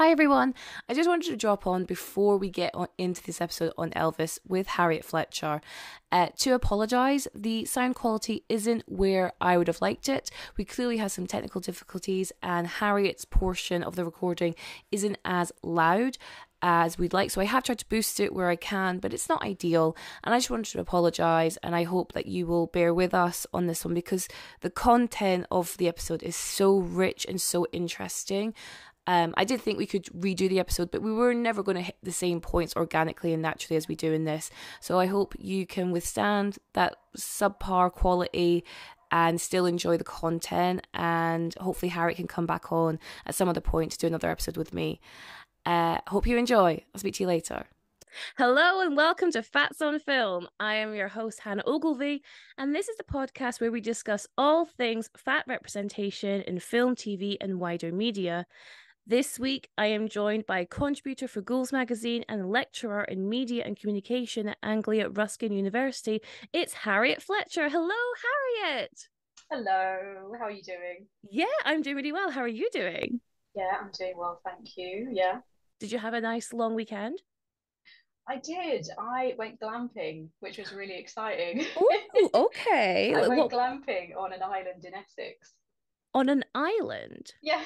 Hi everyone. I just wanted to drop on before we get on into this episode on Elvis with Harriet Fletcher uh, to apologise. The sound quality isn't where I would have liked it. We clearly have some technical difficulties, and Harriet's portion of the recording isn't as loud as we'd like. So I have tried to boost it where I can, but it's not ideal. And I just wanted to apologize. And I hope that you will bear with us on this one because the content of the episode is so rich and so interesting. Um, I did think we could redo the episode, but we were never going to hit the same points organically and naturally as we do in this. So I hope you can withstand that subpar quality and still enjoy the content. And hopefully, Harriet can come back on at some other point to do another episode with me. Uh, hope you enjoy. I'll speak to you later. Hello and welcome to Fats on Film. I am your host, Hannah Ogilvie, and this is the podcast where we discuss all things fat representation in film, TV, and wider media. This week, I am joined by a contributor for Ghouls Magazine and lecturer in media and communication at Anglia Ruskin University. It's Harriet Fletcher. Hello, Harriet. Hello, how are you doing? Yeah, I'm doing really well. How are you doing? Yeah, I'm doing well, thank you. Yeah. Did you have a nice long weekend? I did. I went glamping, which was really exciting. Oh, okay. I went glamping on an island in Essex. On an island? Yeah.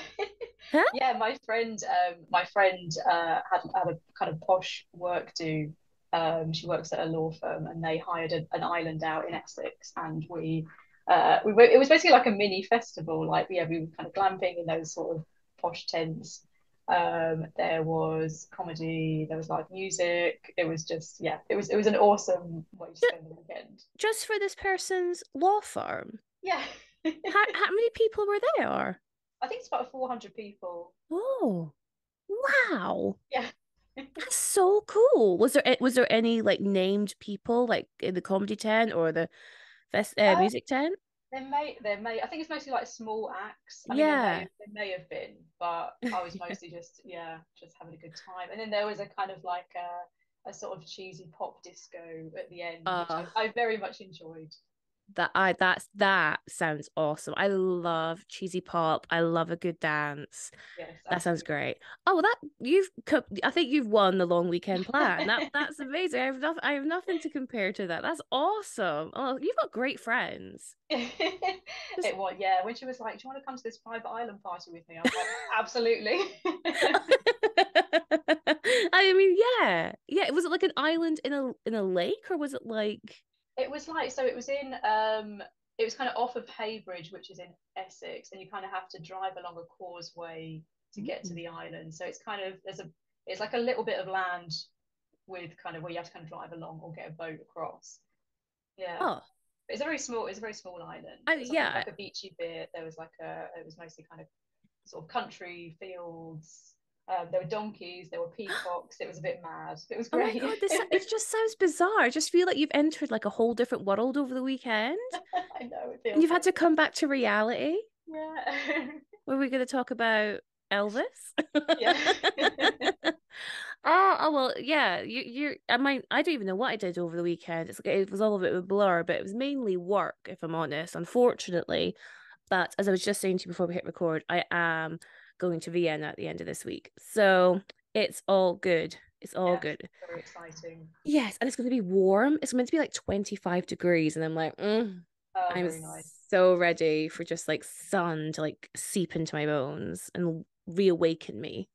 Huh? Yeah, my friend, um, my friend uh, had had a kind of posh work do. Um, she works at a law firm, and they hired a, an island out in Essex, and we uh, we went, it was basically like a mini festival. Like yeah, we were kind of glamping in those sort of posh tents. Um, there was comedy, there was live music. It was just yeah, it was it was an awesome way to spend the weekend. Just for this person's law firm? Yeah. How, how many people were there? I think it's about 400 people. Oh, wow. Yeah. That's so cool. Was there was there any like named people like in the comedy tent or the fest uh, Uh, music tent? There may, there may, I think it's mostly like small acts. I mean, there Yeah. may, there may have been, but I was mostly just, yeah, just having a good time. And then there was a kind of like a, a sort of cheesy pop disco at the end, which I. I very much enjoyed. That I that's that sounds awesome. I love cheesy pop. I love a good dance. Yes, That sounds great. Oh, well, that you've I think you've won the long weekend plan. That that's amazing. I have nothing. I have nothing to compare to that. That's awesome. Oh, you've got great friends. It was, yeah. When she was like, "Do you want to come to this private island party with me?" I was like, "Absolutely." I mean, yeah, yeah. Was it like an island in a in a lake, or was it like? It was like so. It was in um. It was kind of off of Heybridge, which is in Essex, and you kind of have to drive along a causeway to get to Mm. the island. So it's kind of there's a it's like a little bit of land with kind of where you have to kind of drive along or get a boat across. Yeah, Oh, it's a very small. It's a very small island. I- There's yeah. like a beachy bit. There was like a. It was mostly kind of sort of country fields. Um, there were donkeys. There were peacocks. It was a bit mad. It was great. oh my god, this it just sounds bizarre. I just feel like you've entered like a whole different world over the weekend. I know. It feels And you've had to come back to reality. Yeah. Were we going to talk about Elvis? Yeah. oh, oh well, yeah. You, you're. I might. I don't even know what I did over the weekend. It's like it was all a bit of a blur, but it was mainly work, if I'm honest. Unfortunately, but as I was just saying to you before we hit record, I am going to Vienna at the end of this week, so it's all good. It's all good. Very exciting. Yes, and it's going to be warm. It's meant to be like 25 degrees, and I'm like, mm, Oh, I'm nice. so ready for just like sun to like seep into my bones and reawaken me.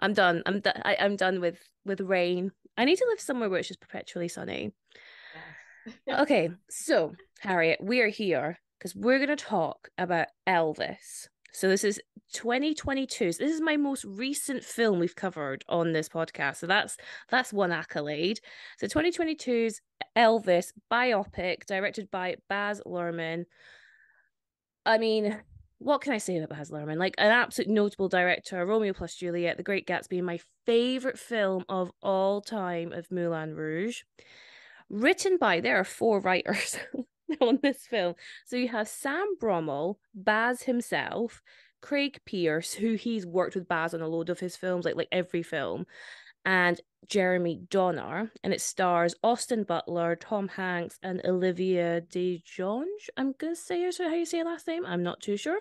I'm done. I'm done. I'm done with with rain. I need to live somewhere where it's just perpetually sunny. Yes. Okay, so Harriet, we are here because we're going to talk about Elvis. So this is 2022. So this is my most recent film we've covered on this podcast. So that's that's one accolade. So 2022's Elvis biopic directed by Baz Luhrmann. I mean, what can I say about Baz Luhrmann? Like an absolute notable director, Romeo plus Juliet, The Great Gatsby, my favorite film of all time of Moulin Rouge. Written by, there are four writers on this film. So you have Sam Bromell, Baz himself, Craig Pearce, who he's worked with Baz on a load of his films, like like every film, and Jeremy Doner. And it stars Austin Butler, Tom Hanks, and Olivia DeJonge. I'm gonna say how you say her last name. I'm not too sure.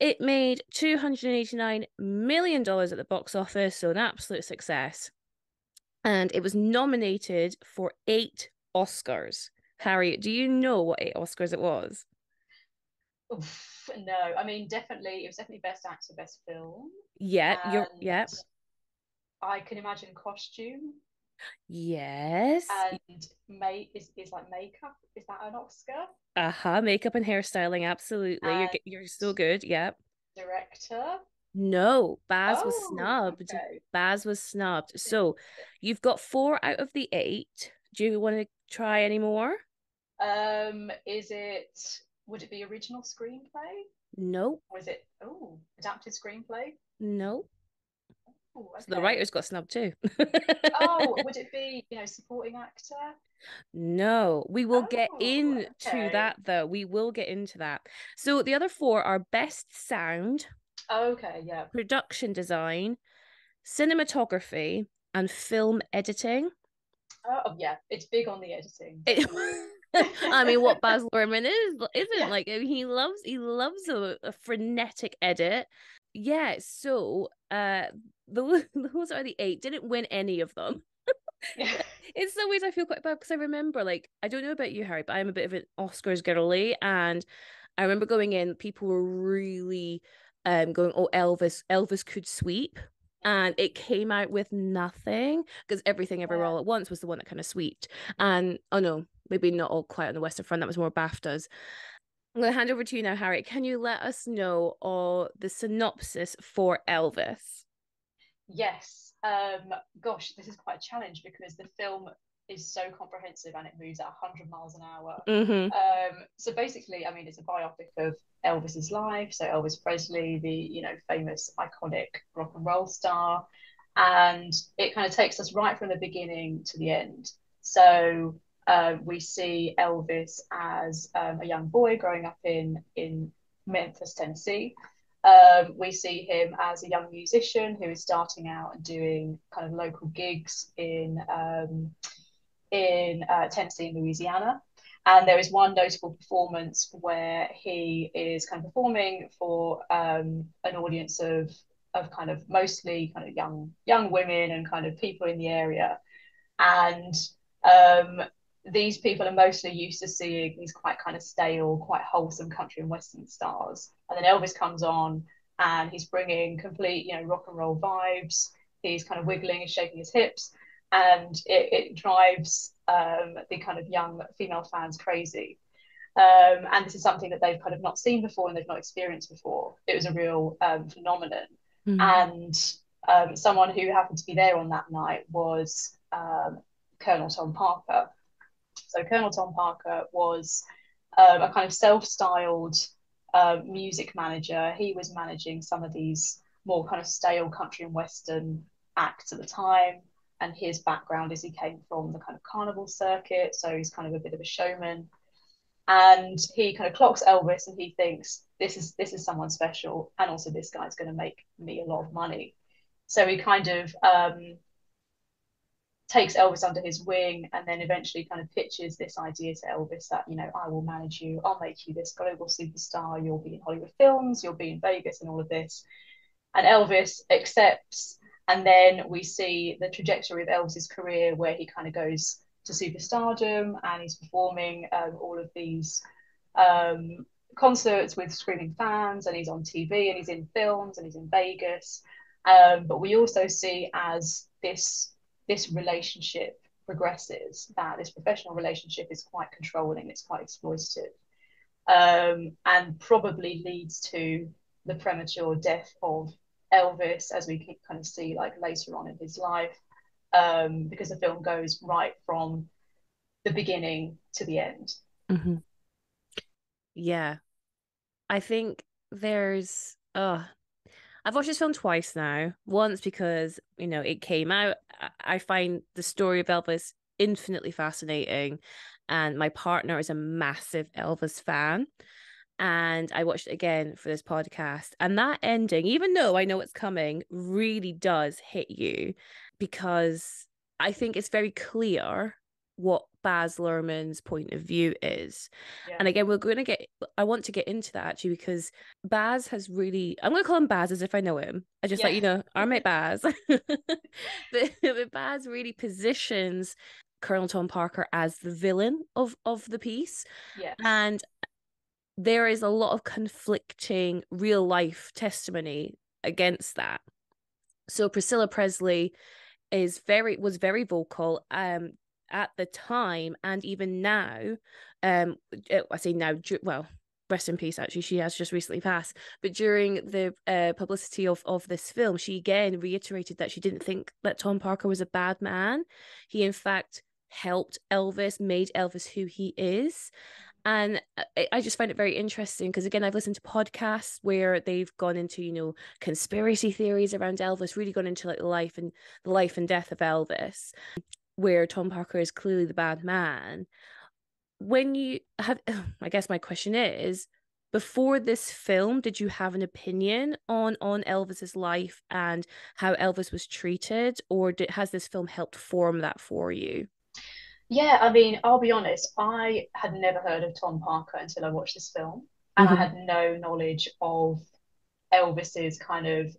It made $289 million at the box office, so an absolute success. And it was nominated for eight Oscars. Harry, do you know what eight Oscars it was? Oof, no, I mean, definitely, it was definitely best actor, best film. Yeah, you're, And yeah. I can imagine costume Yes. and make is, is like makeup. Is that an Oscar? Uh-huh. Makeup and hairstyling, absolutely. You're you're so good. Yep. director. No, Baz was Oh, snubbed. okay. Baz was snubbed. So you've got four out of the eight. Do you want to try any more? Um, is it, would it be original screenplay? No, Or is it, oh, adapted screenplay? no. Oh, So the okay. writers got snubbed too. Oh, would it be, you know, supporting actor? No, we will get Oh, into okay. that though. We will get into that. So the other four are best sound, Okay, yeah. production design, cinematography, and film editing. Oh, yeah. It's big on the editing. It- I mean, what Baz Luhrmann is, isn't Yeah. like I mean, he loves he loves a, a frenetic edit. Yeah, so uh those those are the eight. Didn't win any of them. Yeah. In some ways, I feel quite bad because I remember, like, I don't know about you, Harry, but I'm a bit of an Oscars girly, and I remember going in, people were really um going, "Oh, Elvis, Elvis could sweep," and it came out with nothing because everything everywhere Yeah. all at once was the one that kind of sweeped. And oh no, maybe not all quiet on the Western Front. That was more BAFTAs. I'm going to hand over to you now, Harry. Can you let us know all the synopsis for Elvis? Yes. Um, gosh, this is quite a challenge because the film is so comprehensive and it moves at 100 miles an hour. Mm-hmm. Um, so basically, I mean, it's a biopic of Elvis's life. So Elvis Presley, the you know famous iconic rock and roll star, and it kind of takes us right from the beginning to the end. So uh, we see Elvis as um, a young boy growing up in in Memphis, Tennessee. Um, we see him as a young musician who is starting out and doing kind of local gigs in um, in uh, Tennessee and Louisiana. And there is one notable performance where he is kind of performing for um, an audience of of kind of mostly kind of young young women and kind of people in the area. And um, these people are mostly used to seeing these quite kind of stale, quite wholesome country and western stars. And then Elvis comes on and he's bringing complete, you know, rock and roll vibes. He's kind of wiggling and shaking his hips, and it, it drives um, the kind of young female fans crazy. Um, and this is something that they've kind of not seen before and they've not experienced before. It was a real um, phenomenon. Mm-hmm. And um, someone who happened to be there on that night was um, Colonel Tom Parker. So Colonel Tom Parker was um, a kind of self-styled uh, music manager. He was managing some of these more kind of stale country and western acts at the time. And his background is he came from the kind of carnival circuit, so he's kind of a bit of a showman. And he kind of clocks Elvis, and he thinks this is this is someone special, and also this guy's going to make me a lot of money. So he kind of um, takes Elvis under his wing and then eventually kind of pitches this idea to Elvis that, you know, I will manage you, I'll make you this global superstar, you'll be in Hollywood films, you'll be in Vegas and all of this. And Elvis accepts. And then we see the trajectory of Elvis's career where he kind of goes to superstardom and he's performing um, all of these um, concerts with screaming fans and he's on TV and he's in films and he's in Vegas. Um, but we also see as this this relationship progresses that this professional relationship is quite controlling, it's quite exploitative, um, and probably leads to the premature death of Elvis, as we can kind of see like later on in his life, um, because the film goes right from the beginning to the end. Mm-hmm. Yeah, I think there's uh I've watched this film twice now. Once because, you know, it came out. I find the story of Elvis infinitely fascinating. And my partner is a massive Elvis fan. And I watched it again for this podcast. And that ending, even though I know it's coming, really does hit you because I think it's very clear what Baz Luhrmann's point of view is. Yeah. And again, we're going to get, I want to get into that actually because Baz has really, I'm going to call him Baz as if I know him. I just Yeah. like, you know, our mate Baz. but, but Baz really positions Colonel Tom Parker as the villain of, of the piece. And there is a lot of conflicting real life testimony against that. So Priscilla Presley is very was very vocal um at the time and even now um uh, I say now well rest in peace actually she has just recently passed but during the uh, publicity of of this film she again reiterated that she didn't think that Tom Parker was a bad man he in fact helped Elvis made Elvis who he is and I, just find it very interesting because again I've listened to podcasts where they've gone into you know conspiracy theories around Elvis really gone into like the life and the life and death of Elvis where Tom Parker is clearly the bad man. When you have I guess my question is before this film did you have an opinion on on Elvis's life and how Elvis was treated or did, has this film helped form that for you Yeah, I mean, I'll be honest, I had never heard of Tom Parker until I watched this film, and I Mhm. had no knowledge of Elvis's kind of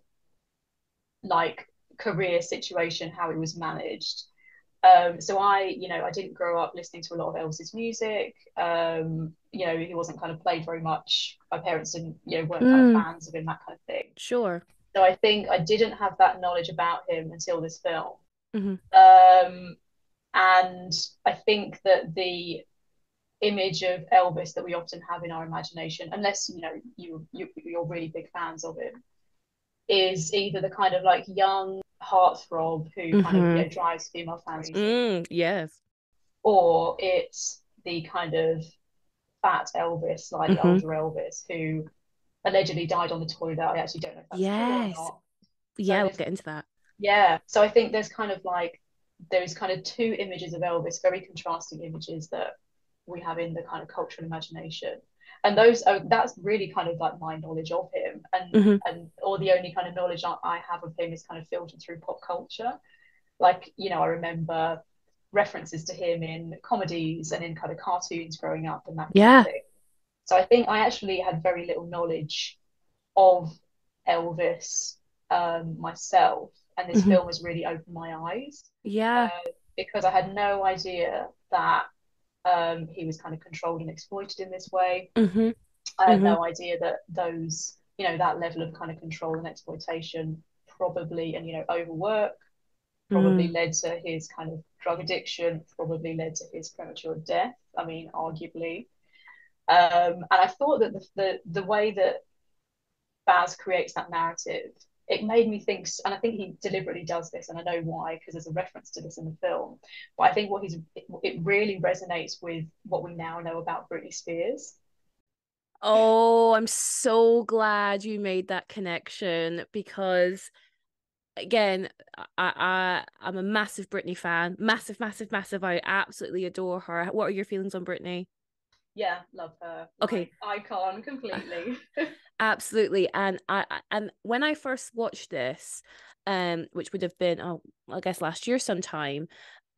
like career situation, how he was managed. Um, so I, you know, I didn't grow up listening to a lot of Elvis's music. Um, you know, he wasn't kind of played very much. My parents didn't, you know, weren't kind Mm. of fans of him, that kind of thing. sure So I think I didn't have that knowledge about him until this film. Mhm. Um, and I think that the image of Elvis that we often have in our imagination, unless you know you, you you're really big fans of him, is either the kind of like young heartthrob who kind of Mhm. you know, drives female fans, mm, yes or it's the kind of fat Elvis, like Mhm. older Elvis, who allegedly died on the toilet. I actually don't know if that's true or Yes. not. yeah we'll there's- get into that Yeah, so I think there's kind of like there's kind of two images of Elvis, very contrasting images that we have in the kind of cultural imagination. And those are that's really kind of like my knowledge of him and Mhm. and or the only kind of knowledge I, I have of him is kind of filtered through pop culture. Like, you know, I remember references to him in comedies and in kind of cartoons growing up and that kind Yeah. of thing. So I think I actually had very little knowledge of Elvis um, myself, and this Mhm. film has really opened my eyes yeah because I had no idea that um, he was kind of controlled and exploited in this way. hmm I had Mhm. no idea that those, you know, that level of kind of control and exploitation probably, and you know, overwork probably led to his kind of drug addiction, probably led to his premature death. I mean, arguably. Um, and I thought that the, the the way that Baz creates that narrative, it made me think, and I think he deliberately does this, and I know why, because there's a reference to this in the film. But I think what he's it, it really resonates with what we now know about Britney Spears. Oh, I'm so glad you made that connection because again, I, I I'm a massive Britney fan. Massive, massive, massive. I absolutely adore her. What are your feelings on Britney? Yeah, love her. Okay. Icon completely. Absolutely. And I I- and when I first watched this, um, which would have been oh, I guess last year sometime,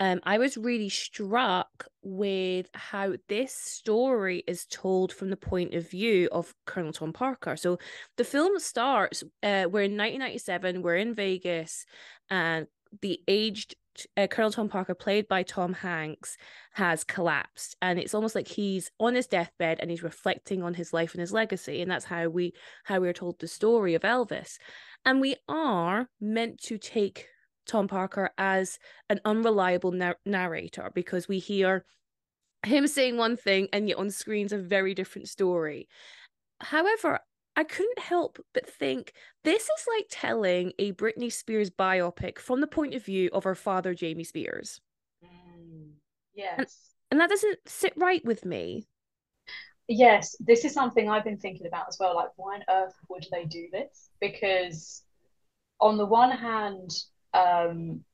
um, I was really struck with how this story is told from the point of view of Colonel Tom Parker. So the film starts, uh, we're in 1997, we're in Vegas, and the aged uh, Colonel Tom Parker, played by Tom Hanks, has collapsed, and it's almost like he's on his deathbed and he's reflecting on his life and his legacy, and that's how we how we're told the story of Elvis, and we are meant to take Tom Parker as an unreliable nar- narrator because we hear him saying one thing and yet on screen's a very different story. However, I couldn't help but think this is like telling a Britney Spears biopic from the point of view of her father, Jamie Spears. Mm, yes. And that doesn't sit right with me. Yes, this is something I've been thinking about as well. Like, why on earth would they do this? Because on the one hand, um,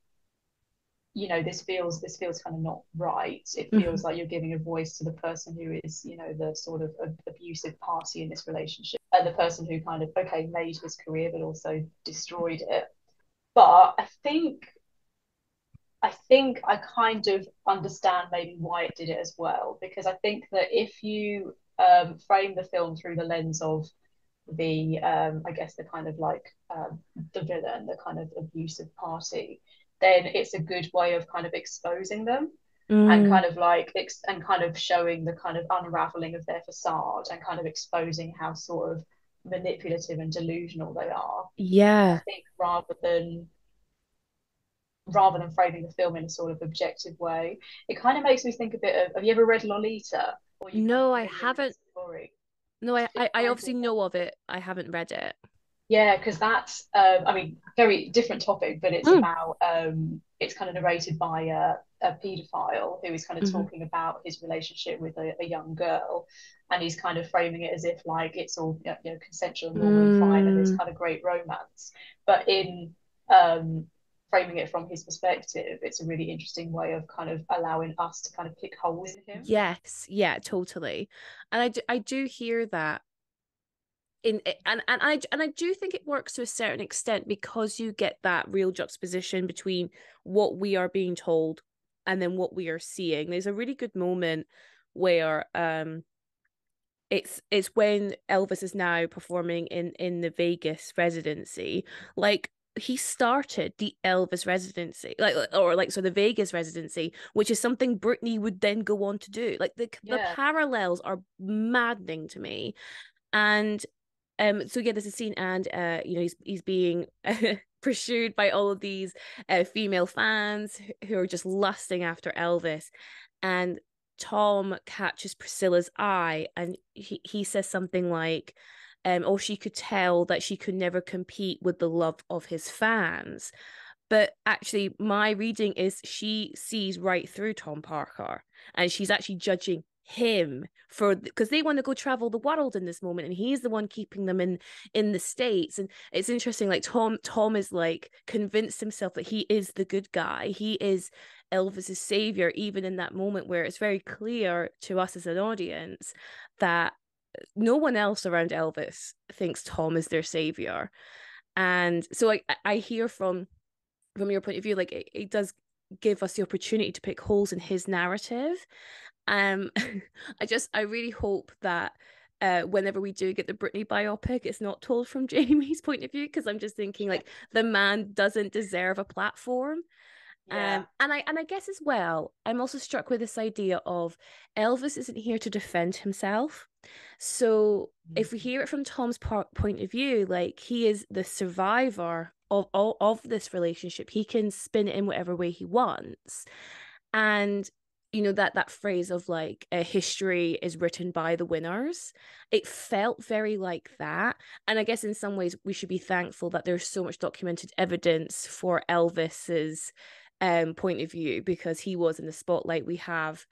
you know, this feels this feels kind of not right. It feels like you're giving a voice to the person who is, you know, the sort of ab- abusive party in this relationship, and the person who kind of okay made his career but also destroyed it. But I think I think I kind of understand maybe why it did it as well, because I think that if you um, frame the film through the lens of the, um, I guess, the kind of like um, the villain, the kind of abusive party, then it's a good way of kind of exposing them mm. and kind of like ex- and kind of showing the kind of unraveling of their facade and kind of exposing how sort of manipulative and delusional they are. Yeah. I think rather than rather than framing the film in a sort of objective way, it kind of makes me think a bit of have you ever read Lolita? no, I haven't. No, I, I, I obviously know of it. I haven't read it. Yeah, because that's um, I mean, very different topic, but it's mm. about um, it's kind of narrated by a, a paedophile who is kind of mm-hmm. talking about his relationship with a, a, young girl, and he's kind of framing it as if like it's all you know consensual and normal mm. and fine, and it's mm. kind of great romance. But in um, framing it from his perspective, it's a really interesting way of kind of allowing us to kind of pick holes in him. Yes, yeah, totally. And I do, I do hear that in and and I and I do think it works to a certain extent because you get that real juxtaposition between what we are being told and then what we are seeing. There's a really good moment where um it's it's when Elvis is now performing in in the Vegas residency. Like he started the Elvis residency, like or like so the Vegas residency, which is something Britney would then go on to do. Like the yeah. the parallels are maddening to me, and um. So yeah, there's a scene, and uh, you know, he's he's being pursued by all of these uh, female fans who are just lusting after Elvis, and Tom catches Priscilla's eye, and he he says something like um, or she could tell that she could never compete with the love of his fans. But actually, my reading is she sees right through Tom Parker and she's actually judging him for because they want to go travel the world in this moment and he's the one keeping them in in the states and it's interesting like tom tom is like convinced himself that he is the good guy he is elvis's savior even in that moment where it's very clear to us as an audience that uh, no one else around Elvis thinks Tom is their savior. And so I I hear from from your point of view, like it, it does give us the opportunity to pick holes in his narrative. Um I just I really hope that uh, whenever we do get the Britney biopic, it's not told from Jamie's point of view because I'm just thinking like the man doesn't deserve a platform. Yeah. Um, and I and I guess as well, I'm also struck with this idea of Elvis isn't here to defend himself. So mm-hmm. if we mm-hmm. hear it from Tom's point of view, like he is the survivor of all of this relationship, he can spin it in whatever way he wants, and you know that that phrase of like a history is written by the winners it felt very like that and i guess in some ways we should be thankful that there's so much documented evidence for elvis's um point of view because he was in the spotlight. We have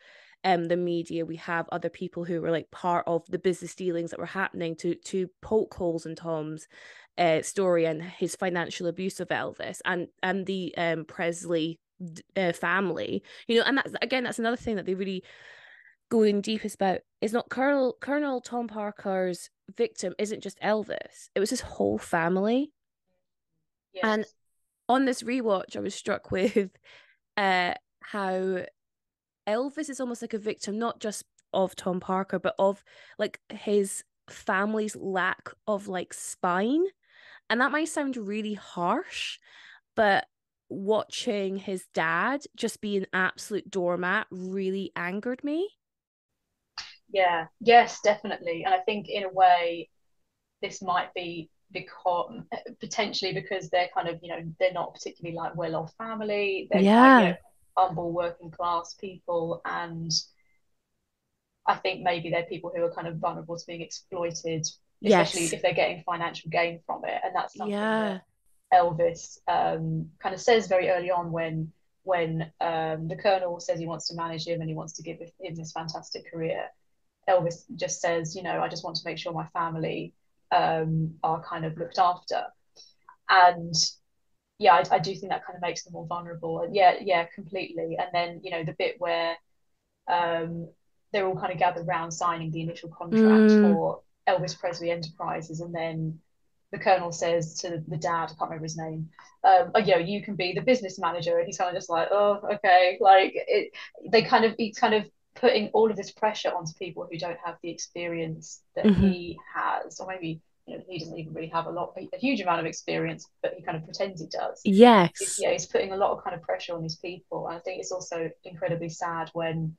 um the media we have other people who were like part of the business dealings that were happening to to poke holes in tom's uh, story and his financial abuse of elvis and and the um presley uh, family you know and that's again that's another thing that they really go in deepest about is not colonel colonel tom parker's victim isn't just elvis it was his whole family yes. and on this rewatch, I was struck with uh, how Elvis is almost like a victim, not just of Tom Parker, but of like his family's lack of like spine. And that might sound really harsh, but watching his dad just be an absolute doormat really angered me. Yeah, yes, definitely. And I think in a way, this might be because potentially because they're kind of you know they're not particularly like well off family they're yeah kind of, you know, humble working class people and I think maybe they're people who are kind of vulnerable to being exploited especially yes. if they're getting financial gain from it and that's something yeah. that Elvis um, kind of says very early on when when um, the colonel says he wants to manage him and he wants to give him this fantastic career Elvis just says you know I just want to make sure my family um, are kind of looked after. And yeah, I, I, do think that kind of makes them more vulnerable. And yeah, yeah, completely. And then you know the bit where um, they're all kind of gathered around signing the initial contract mm. for Elvis Presley Enterprises, and then the colonel says to the dad, I can't remember his name, um, oh, you know, you can be the business manager, and he's kind of just like, oh, okay, like it. They kind of he's kind of putting all of this pressure onto people who don't have the experience that mm-hmm. he has, or maybe you know he doesn't even really have a lot, a huge amount of experience, but he kind of pretends he does. Yes, he's, yeah, he's putting a lot of kind of pressure on these people, and I think it's also incredibly sad when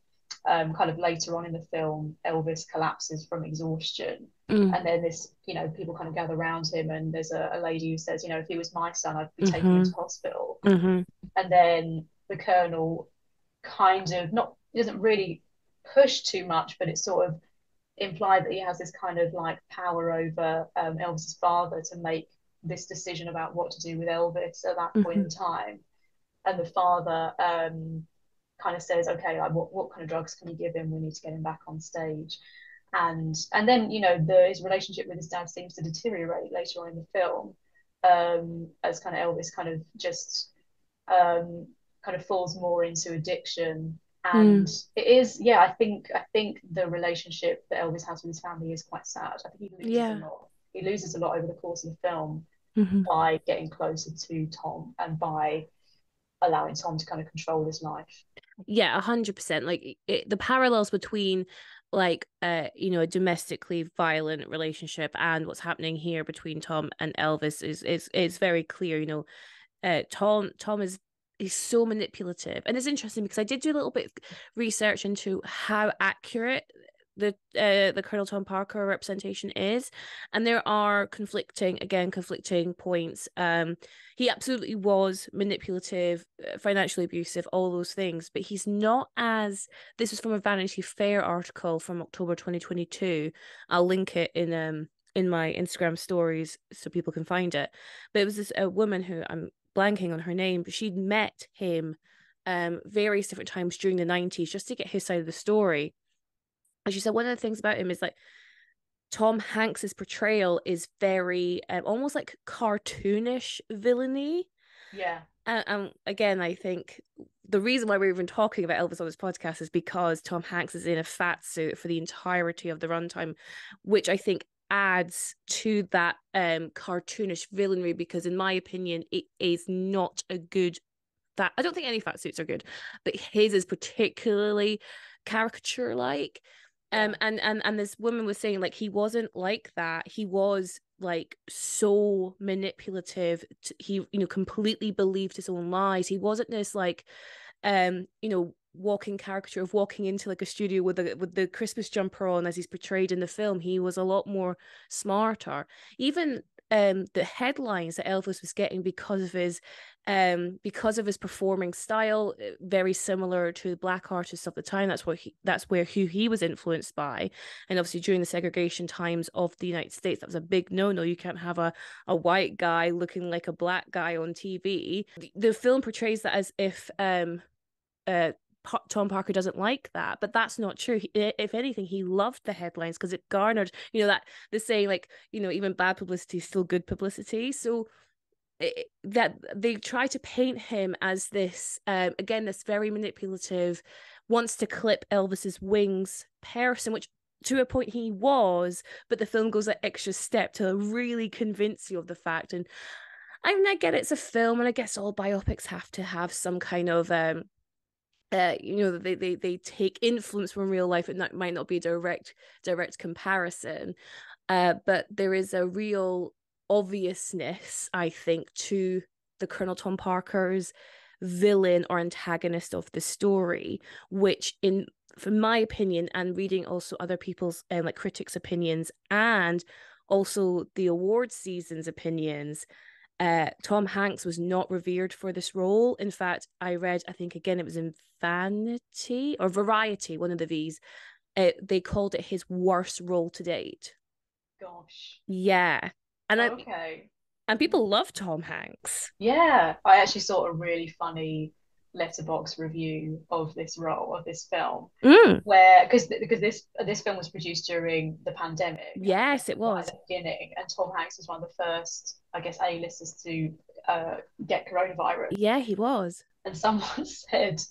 um, kind of later on in the film, Elvis collapses from exhaustion. Mm. And then this, you know, people kind of gather around him, and there's a, a lady who says, you know, if he was my son, I'd be mm-hmm. taking him to hospital. Mm-hmm. And then the colonel kind of not, doesn't really push too much, but it's sort of implied that he has this kind of like power over um, Elvis's father to make this decision about what to do with Elvis at that mm-hmm. point in time. And the father, um, kind of says, okay, like what, what kind of drugs can we give him? We need to get him back on stage. And and then, you know, the his relationship with his dad seems to deteriorate later on in the film. Um, as kind of Elvis kind of just um, kind of falls more into addiction. And mm. it is, yeah, I think I think the relationship that Elvis has with his family is quite sad. I think he loses yeah. a lot. He loses a lot over the course of the film mm-hmm. by getting closer to Tom and by allowing Tom to kind of control his life. Yeah, a hundred percent. Like it, the parallels between like uh you know a domestically violent relationship and what's happening here between Tom and Elvis is is is very clear. You know, uh Tom Tom is he's so manipulative and it's interesting because i did do a little bit research into how accurate the uh, the Colonel Tom Parker representation is, and there are conflicting again conflicting points. Um, he absolutely was manipulative, uh, financially abusive, all those things, but he's not as. This is from a Vanity Fair article from October 2022. I'll link it in um in my Instagram stories so people can find it. But it was this a woman who I'm blanking on her name, but she'd met him um various different times during the 90s just to get his side of the story and she said one of the things about him is like Tom Hanks's portrayal is very um, almost like cartoonish villainy. Yeah. And, and again, I think the reason why we're even talking about Elvis on this podcast is because Tom Hanks is in a fat suit for the entirety of the runtime, which I think adds to that um cartoonish villainy because in my opinion it is not a good that I don't think any fat suits are good, but his is particularly caricature like um and and and this woman was saying like he wasn't like that. He was like so manipulative he you know completely believed his own lies. He wasn't this like um you know walking caricature of walking into like a studio with the with the christmas jumper on as he's portrayed in the film. He was a lot more smarter. Even um the headlines that Elvis was getting because of his um because of his performing style uh, very similar to black artists of the time that's what he that's where who he was influenced by and obviously during the segregation times of the United States that was a big no no you can't have a a white guy looking like a black guy on TV the, the film portrays that as if um uh Tom Parker doesn't like that, but that's not true. He, if anything, he loved the headlines because it garnered, you know, that the saying like, you know, even bad publicity is still good publicity. So it, that they try to paint him as this, um, again, this very manipulative, wants to clip Elvis's wings person, which to a point he was, but the film goes that extra step to really convince you of the fact. And I mean, I get it's a film, and I guess all biopics have to have some kind of um uh, you know they, they they take influence from real life it not, might not be direct direct comparison uh, but there is a real obviousness i think to the colonel tom parker's villain or antagonist of the story which in from my opinion and reading also other people's um, like critics opinions and also the award season's opinions uh, Tom Hanks was not revered for this role. In fact, I read, I think again, it was in Vanity or Variety, one of the V's. Uh, they called it his worst role to date. Gosh. Yeah, and okay. And people love Tom Hanks. Yeah, I actually saw a really funny Letterboxd review of this role of this film mm. where because because this this film was produced during the pandemic yes it was the beginning and tom hanks was one of the first i guess a-listers to uh, get coronavirus yeah he was and someone said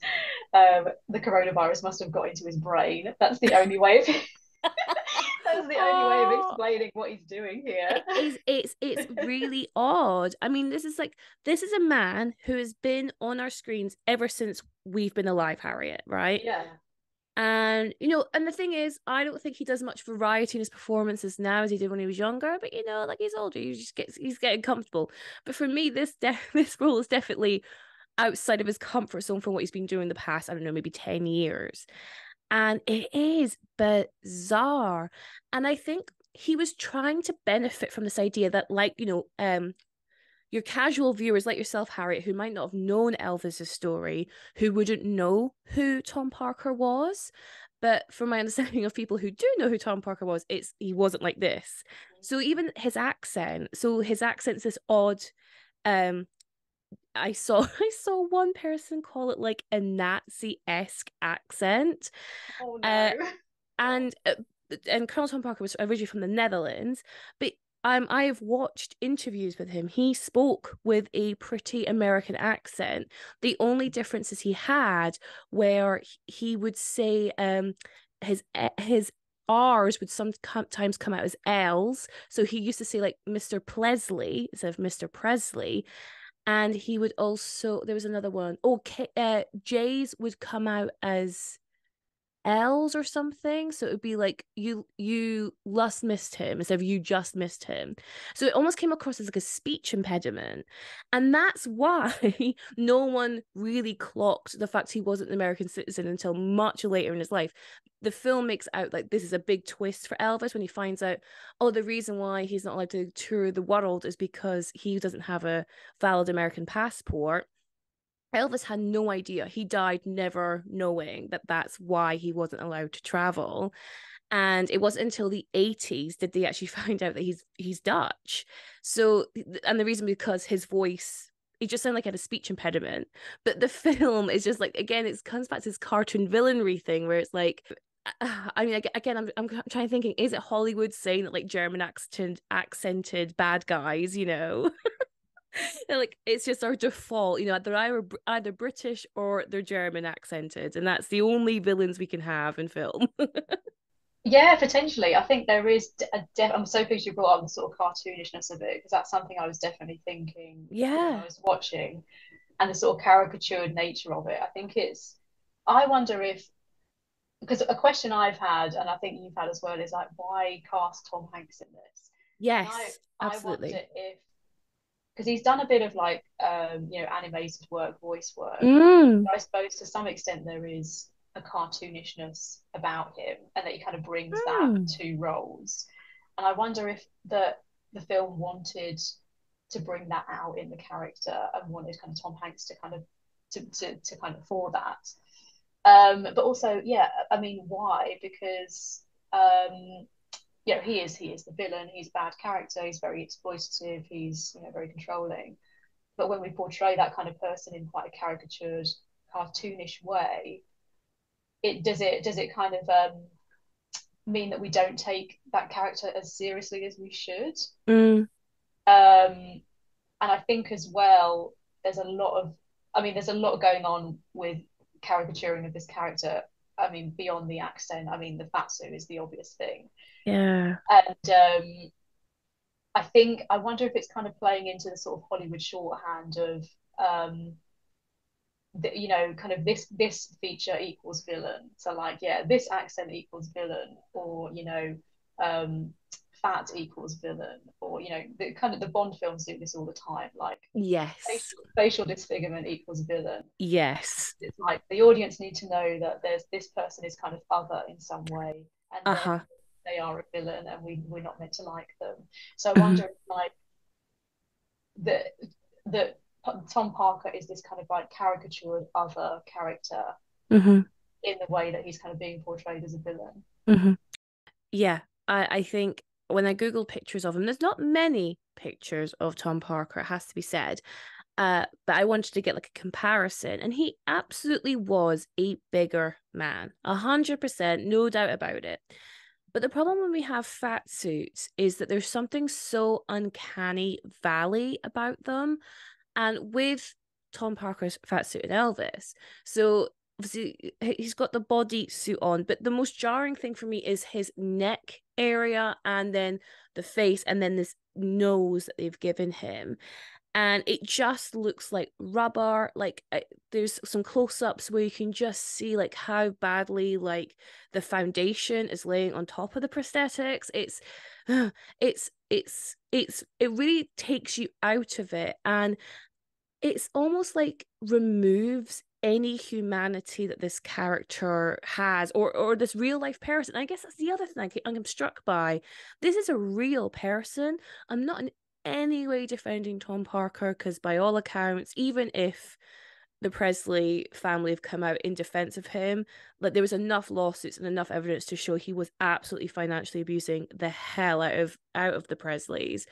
um, the coronavirus must have got into his brain that's the only way of That's the only way of oh. explaining what he's doing here. It's, it's it's really odd. I mean, this is like this is a man who has been on our screens ever since we've been alive, Harriet, right? Yeah. And you know, and the thing is, I don't think he does much variety in his performances now as he did when he was younger. But you know, like he's older, he just gets he's getting comfortable. But for me, this de- this role is definitely outside of his comfort zone from what he's been doing the past. I don't know, maybe ten years, and it is bizarre. And I think he was trying to benefit from this idea that, like you know, um, your casual viewers like yourself, Harriet, who might not have known Elvis's story, who wouldn't know who Tom Parker was. But from my understanding of people who do know who Tom Parker was, it's he wasn't like this. So even his accent, so his accent's this odd um I saw I saw one person call it like a Nazi-esque accent. Oh no. Uh, and uh, and Colonel Tom Parker was originally from the Netherlands, but um, I have watched interviews with him. He spoke with a pretty American accent. The only differences he had where he would say um his his R's would sometimes come out as L's. So he used to say like Mr. Plesley instead of Mr. Presley. And he would also there was another one. Oh, uh, J's would come out as L's or something. So it would be like you you lust missed him instead of you just missed him. So it almost came across as like a speech impediment. And that's why no one really clocked the fact he wasn't an American citizen until much later in his life. The film makes out like this is a big twist for Elvis when he finds out, oh, the reason why he's not allowed to tour the world is because he doesn't have a valid American passport Elvis had no idea. He died never knowing that that's why he wasn't allowed to travel. And it wasn't until the 80s did they actually find out that he's he's Dutch. So and the reason because his voice he just sounded like he had a speech impediment. But the film is just like again, it comes back to this cartoon villainry thing where it's like uh, I mean, again, I'm I'm trying to thinking, is it Hollywood saying that like German accent accented bad guys, you know? like it's just our default, you know, they're either either British or they're German accented, and that's the only villains we can have in film. yeah, potentially. I think there is a def- I'm so pleased you brought up the sort of cartoonishness of it because that's something I was definitely thinking. Yeah, I was watching, and the sort of caricatured nature of it. I think it's. I wonder if because a question I've had, and I think you've had as well, is like, why cast Tom Hanks in this? Yes, I, absolutely. I wonder if because he's done a bit of like um, you know animated work, voice work. Mm. I suppose to some extent there is a cartoonishness about him, and that he kind of brings mm. that to roles. And I wonder if the the film wanted to bring that out in the character and wanted kind of Tom Hanks to kind of to to, to kind of for that. Um, but also, yeah, I mean, why? Because um, you know, he is he is the villain. He's a bad character. He's very exploitative. He's you know very controlling. But when we portray that kind of person in quite a caricatured, cartoonish way, it does it does it kind of um, mean that we don't take that character as seriously as we should. Mm. Um, and I think as well, there's a lot of, I mean, there's a lot going on with caricaturing of this character. I mean, beyond the accent, I mean, the fat suit is the obvious thing. Yeah. And um, I think I wonder if it's kind of playing into the sort of Hollywood shorthand of um, the, you know, kind of this this feature equals villain. So like, yeah, this accent equals villain, or you know, um, fat equals villain, or you know, the kind of the Bond films do this all the time. Like, yes, facial, facial disfigurement equals villain. Yes, it's like the audience need to know that there's this person is kind of other in some way, and uh-huh they are a villain and we we're not meant to like them. So I wonder if like that that Tom Parker is this kind of like caricatured other character mm-hmm. in the way that he's kind of being portrayed as a villain. Mm-hmm. Yeah, I, I think when I Google pictures of him, there's not many pictures of Tom Parker, it has to be said. Uh, but I wanted to get like a comparison, and he absolutely was a bigger man, a hundred percent, no doubt about it. But the problem when we have fat suits is that there's something so uncanny valley about them. And with Tom Parker's fat suit and Elvis, so obviously he's got the body suit on, but the most jarring thing for me is his neck area and then the face and then this nose that they've given him. And it just looks like rubber like uh, there's some close-ups where you can just see like how badly like the foundation is laying on top of the prosthetics. It's it's it's it's it really takes you out of it. And it's almost like removes any humanity that this character has or or this real life person i guess that's the other thing i'm struck by this is a real person. I'm not in any way defending tom parker because by all accounts even if the presley family have come out in defense of him like there was enough lawsuits and enough evidence to show he was absolutely financially abusing the hell out of out of the presleys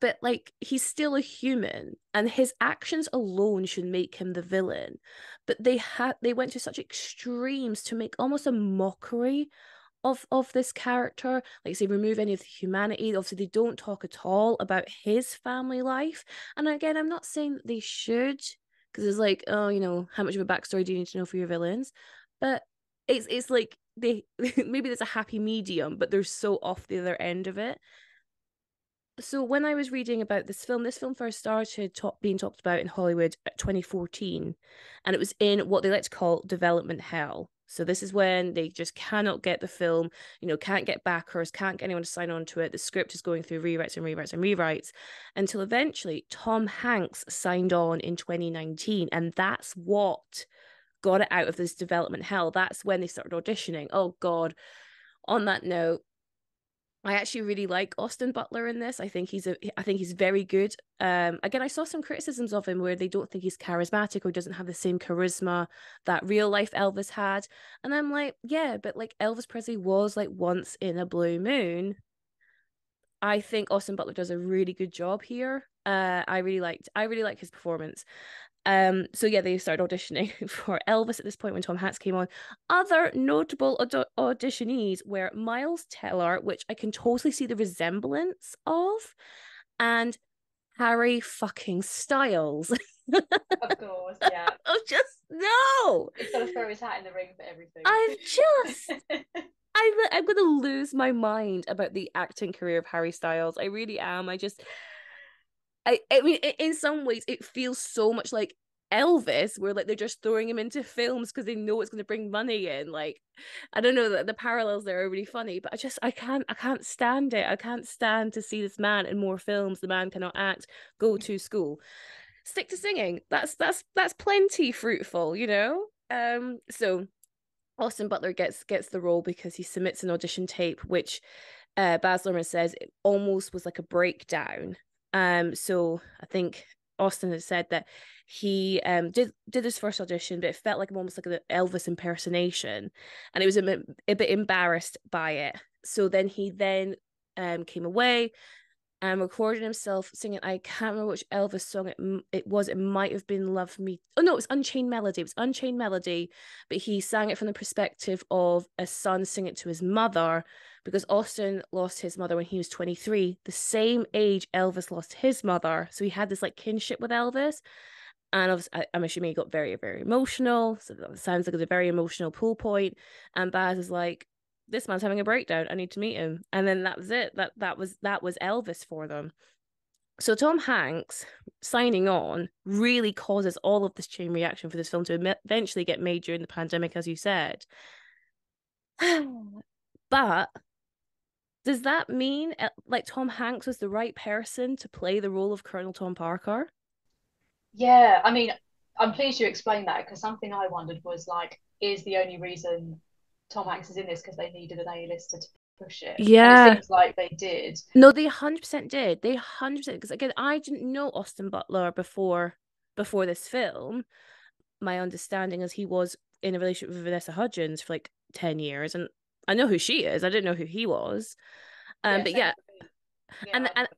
but like he's still a human and his actions alone should make him the villain. But they had they went to such extremes to make almost a mockery of of this character. Like say remove any of the humanity obviously they don't talk at all about his family life. And again i'm not saying that they should because it's like oh you know how much of a backstory do you need to know for your villains? But it's it's like they maybe there's a happy medium but they're so off the other end of it so when I was reading about this film, this film first started talk, being talked about in Hollywood at 2014, and it was in what they like to call development hell. So this is when they just cannot get the film, you know, can't get backers, can't get anyone to sign on to it. The script is going through rewrites and rewrites and rewrites until eventually Tom Hanks signed on in 2019, and that's what got it out of this development hell. That's when they started auditioning. Oh God. On that note, I actually really like Austin Butler in this. I think he's a I think he's very good. Um again I saw some criticisms of him where they don't think he's charismatic or doesn't have the same charisma that real life Elvis had. And I'm like, yeah, but like Elvis Presley was like once in a blue moon. I think Austin Butler does a really good job here. Uh I really liked I really like his performance. Um, so yeah, they started auditioning for Elvis at this point when Tom Hanks came on. Other notable aud- auditionees were Miles Teller, which I can totally see the resemblance of, and Harry fucking Styles. of course, yeah. I'm just no. He's gonna throw his hat in the ring for everything. I've just. I'm, I'm gonna lose my mind about the acting career of Harry Styles. I really am. I just I, I mean, in some ways, it feels so much like Elvis, where like they're just throwing him into films because they know it's going to bring money in. Like, I don't know that the parallels there are really funny, but I just I can't I can't stand it. I can't stand to see this man in more films. The man cannot act. Go to school. Stick to singing. That's that's that's plenty fruitful, you know. Um. So Austin Butler gets gets the role because he submits an audition tape, which uh, Baz Luhrmann says it almost was like a breakdown um, so I think Austin has said that he um did did his first audition, but it felt like almost like an Elvis impersonation, and he was a, a bit embarrassed by it. So then he then um came away, and recorded himself singing. I can't remember which Elvis song it, it was. It might have been "Love Me." Oh no, it was Unchained Melody. It was Unchained Melody, but he sang it from the perspective of a son singing it to his mother because Austin lost his mother when he was 23, the same age Elvis lost his mother. So he had this like kinship with Elvis. And I, am assuming he got very, very emotional. So that sounds like it's a very emotional pull point. And Baz is like, this man's having a breakdown. I need to meet him. And then that was it. That that was that was Elvis for them. So Tom Hanks signing on really causes all of this chain reaction for this film to eventually get made during the pandemic, as you said. but does that mean uh, like Tom Hanks was the right person to play the role of Colonel Tom Parker? Yeah, I mean, I'm pleased you explained that because something I wondered was like, is the only reason Tom Hanks is in this because they needed an A-lister to push it. Yeah, it seems like they did. No, they hundred percent did. They hundred percent because again, I didn't know Austin Butler before before this film. My understanding is he was in a relationship with Vanessa Hudgens for like ten years, and I know who she is. I didn't know who he was. Um, yeah, but yeah, yeah and and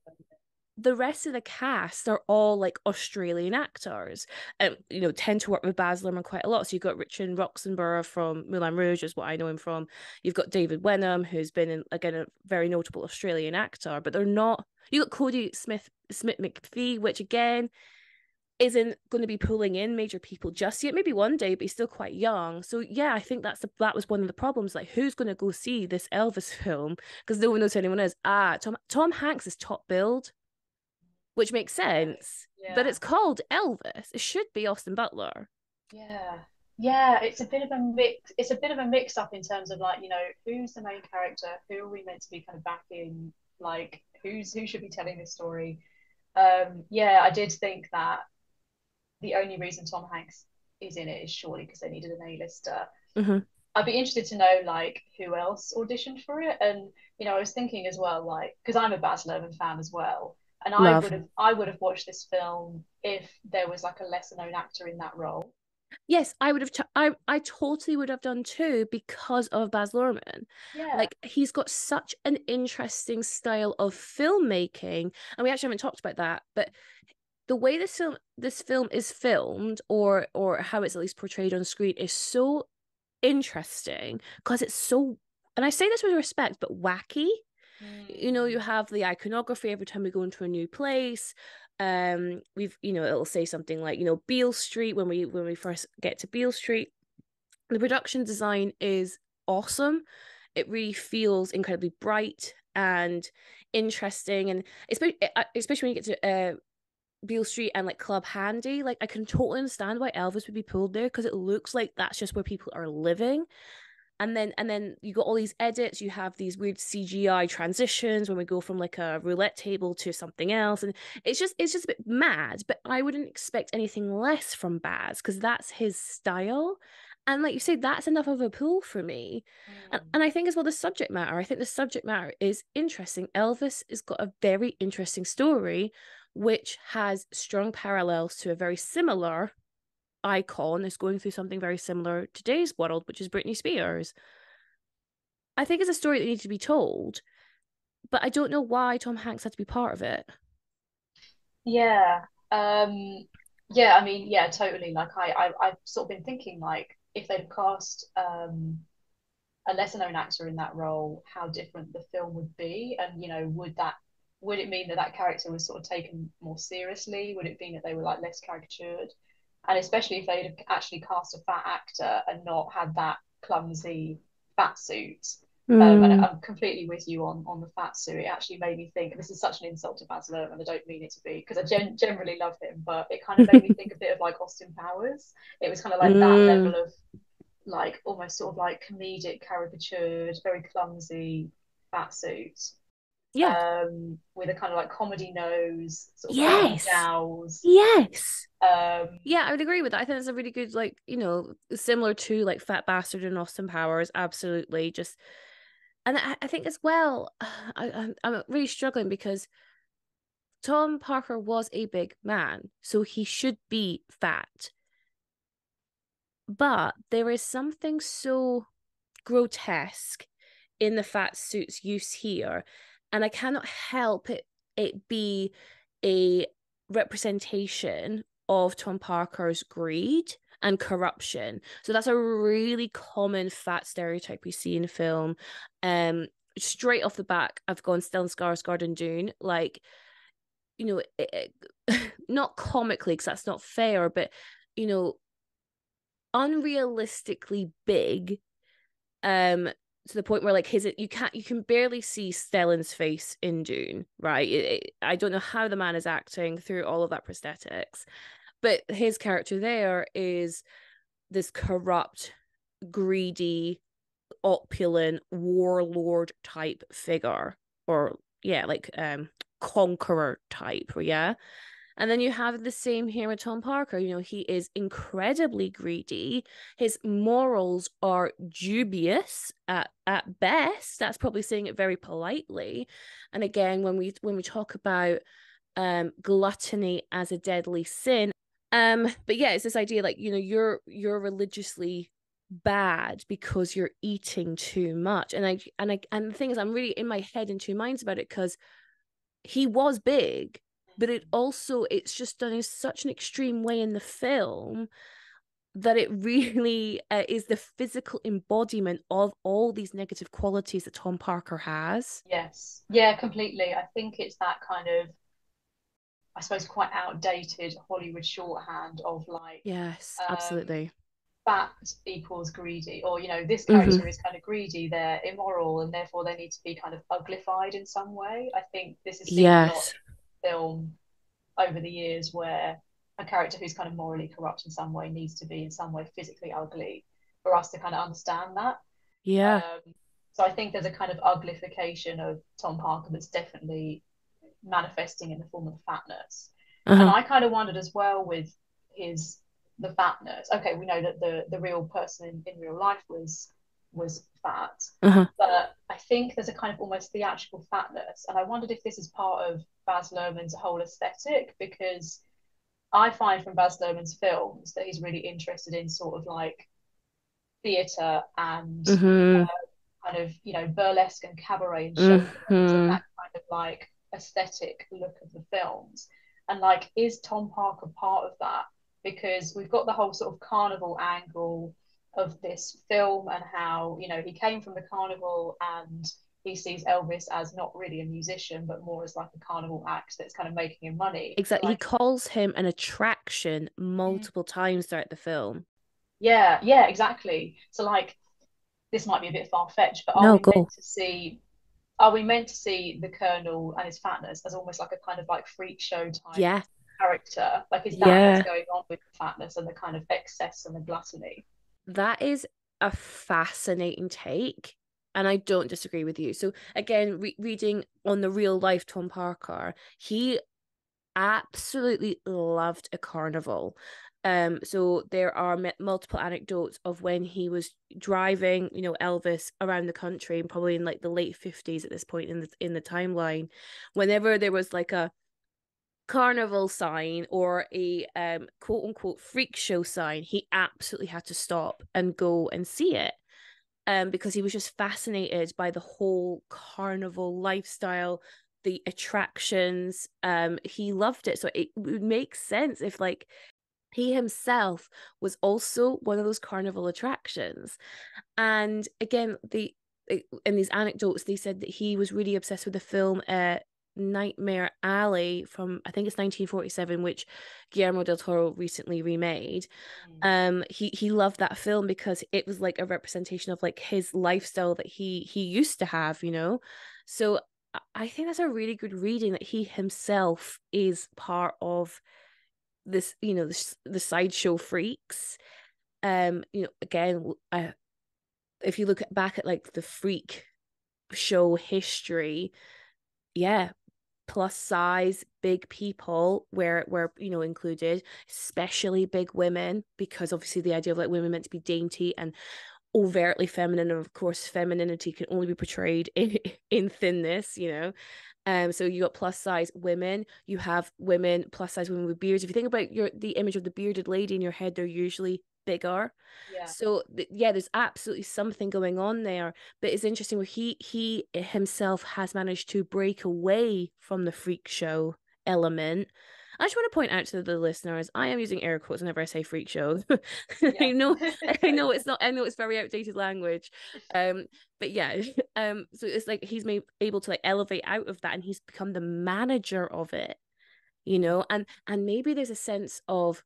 the rest of the cast are all like Australian actors, and um, you know tend to work with Baz Luhrmann quite a lot. So you've got Richard Roxburgh from Moulin Rouge, is what I know him from. You've got David Wenham, who's been in, again a very notable Australian actor, but they're not. You got Kodi Smith Smith McPhee, which again, isn't going to be pulling in major people just yet. Maybe one day, but he's still quite young. So yeah, I think that's the, that was one of the problems. Like, who's going to go see this Elvis film because no one knows who anyone is. Ah, Tom Tom Hanks is top billed, which makes sense. Yeah. But it's called Elvis. It should be Austin Butler. Yeah, yeah. It's a bit of a mix. It's a bit of a mix up in terms of like you know who's the main character, who are we meant to be kind of backing, like who's who should be telling this story. Um, yeah, I did think that the only reason Tom Hanks is in it is surely because they needed an A-lister. Mm-hmm. I'd be interested to know like who else auditioned for it, and you know I was thinking as well like because I'm a Baz Luhrmann fan as well, and I would have I would have watched this film if there was like a lesser known actor in that role. Yes, I would have. T- I I totally would have done too because of Baz Luhrmann. Yeah, like he's got such an interesting style of filmmaking, and we actually haven't talked about that. But the way this film this film is filmed or or how it's at least portrayed on screen is so interesting because it's so and I say this with respect but wacky mm. you know you mm. have the iconography every time we go into a new place um we've you know it'll say something like you know Beale Street when we when we first get to Beale Street the production design is awesome it really feels incredibly bright and interesting and especially especially when you get to uh Beale Street and like Club Handy, like I can totally understand why Elvis would be pulled there because it looks like that's just where people are living. And then and then you got all these edits, you have these weird CGI transitions when we go from like a roulette table to something else. And it's just it's just a bit mad, but I wouldn't expect anything less from Baz because that's his style. And like you say, that's enough of a pull for me. Mm. And, and I think as well the subject matter. I think the subject matter is interesting. Elvis has got a very interesting story which has strong parallels to a very similar icon is going through something very similar to today's world, which is Britney Spears. I think it's a story that needs to be told, but I don't know why Tom Hanks had to be part of it. Yeah. Um yeah, I mean, yeah, totally. Like I, I I've sort of been thinking like if they'd cast um a lesser known actor in that role, how different the film would be, and you know, would that would it mean that that character was sort of taken more seriously? Would it mean that they were like less caricatured? And especially if they'd have actually cast a fat actor and not had that clumsy fat suit. Mm. Um, and I'm completely with you on on the fat suit. It actually made me think this is such an insult to Baz Luhrmann. I don't mean it to be because I gen- generally love him, but it kind of made me think a bit of like Austin Powers. It was kind of like mm. that level of like almost sort of like comedic, caricatured, very clumsy fat suit yeah. um with a kind of like comedy nose sort of yes. jowls. Yes. Um yeah i would agree with that. I think it's a really good like you know similar to like fat bastard and austin powers absolutely just and i, I think as well I, I'm, I'm really struggling because tom parker was a big man so he should be fat. But there is something so grotesque in the fat suit's use here and I cannot help it it be a representation of Tom Parker's greed and corruption. So that's a really common fat stereotype we see in film. Um, straight off the back, I've gone Stellan Skarsgård and Dune, like, you know, it, it, not comically because that's not fair, but you know, unrealistically big um to the point where like his you can't you can barely see Stellan's face in Dune, right? It, it, I don't know how the man is acting through all of that prosthetics, but his character there is this corrupt, greedy, opulent warlord type figure, or yeah, like um conqueror type, yeah. And then you have the same here with Tom Parker. You know, he is incredibly greedy. His morals are dubious at, at best. That's probably saying it very politely. And again, when we when we talk about um gluttony as a deadly sin, um, but yeah, it's this idea like, you know, you're you're religiously bad because you're eating too much. And I and I and the thing is I'm really in my head in two minds about it because he was big but it also it's just done in such an extreme way in the film that it really uh, is the physical embodiment of all these negative qualities that Tom Parker has. Yes. Yeah, completely. I think it's that kind of I suppose, quite outdated Hollywood shorthand of like, yes, um, absolutely. Fat equals greedy, or you know, this Mm-hmm. character is kind of greedy, they're immoral, and therefore they need to be kind of uglified in some way. I think this is Yes. Film over the years where a character who's kind of morally corrupt in some way needs to be in some way physically ugly for us to kind of understand that. Yeah. Um, so I think there's a kind of uglification of Tom Parker that's definitely manifesting in the form of fatness. And Uh-huh. I kind of wondered as well with his the fatness. Okay, we know that the the real person in, in real life was was fat, Uh-huh. but I think there's a kind of almost theatrical fatness. And I wondered if this is part of Baz Luhrmann's whole aesthetic because I find from Baz Luhrmann's films that he's really interested in sort of like theatre and Mm-hmm. kind of you know burlesque and cabaret and Mm-hmm. and that kind of like aesthetic look of the films and like is Tom Parker part of that because we've got the whole sort of carnival angle of this film and how you know he came from the carnival and he sees Elvis as not really a musician but more as like a carnival act that's kind of making him money Exactly. like He calls him an attraction mm-hmm. multiple times throughout the film. yeah yeah exactly so like this might be a bit far-fetched but are No, we go. meant to see are we meant to see the Colonel and his fatness as almost like a kind of like freak show type Yeah. character? Like, is that Yeah. what's going on with the fatness and the kind of excess and the gluttony? That is a fascinating take. And I don't disagree with you. So, again, re- reading on the real life Tom Parker, he absolutely loved a carnival. Um, so there are m- multiple anecdotes of when he was driving, you know, Elvis around the country, and probably in like the late fifties at this point in the in the timeline. Whenever there was like a carnival sign or a um quote unquote freak show sign, he absolutely had to stop and go and see it. Um, because he was just fascinated by the whole carnival lifestyle, the attractions. Um, he loved it. So it would make sense if like he himself was also one of those carnival attractions. And again, the in these anecdotes, they said that he was really obsessed with the film uh, Nightmare Alley from I think it's 1947, which Guillermo del Toro recently remade. Um, he he loved that film because it was like a representation of like his lifestyle that he he used to have, you know. So I- I think that's a really good reading that he himself is part of this, you know, this the sideshow freaks. Um, you know, again, uh, if you look back at like the freak show history, yeah, plus size big people where were you know included especially big women because obviously the idea of like women meant to be dainty and overtly feminine and of course femininity can only be portrayed in in thinness you know? Um so you got plus size women you have women plus size women with beards. If you think about your the image of the bearded lady in your head they're usually bigger Yeah. so th- yeah there's absolutely something going on there but it's interesting where he he himself has managed to break away from the freak show element I just want to point out to the listeners, I am using air quotes whenever I say freak show. I know I know it's not I know it's very outdated language. Um but yeah, um so it's like he's made able to like elevate out of that and he's become the manager of it, you know, and and maybe there's a sense of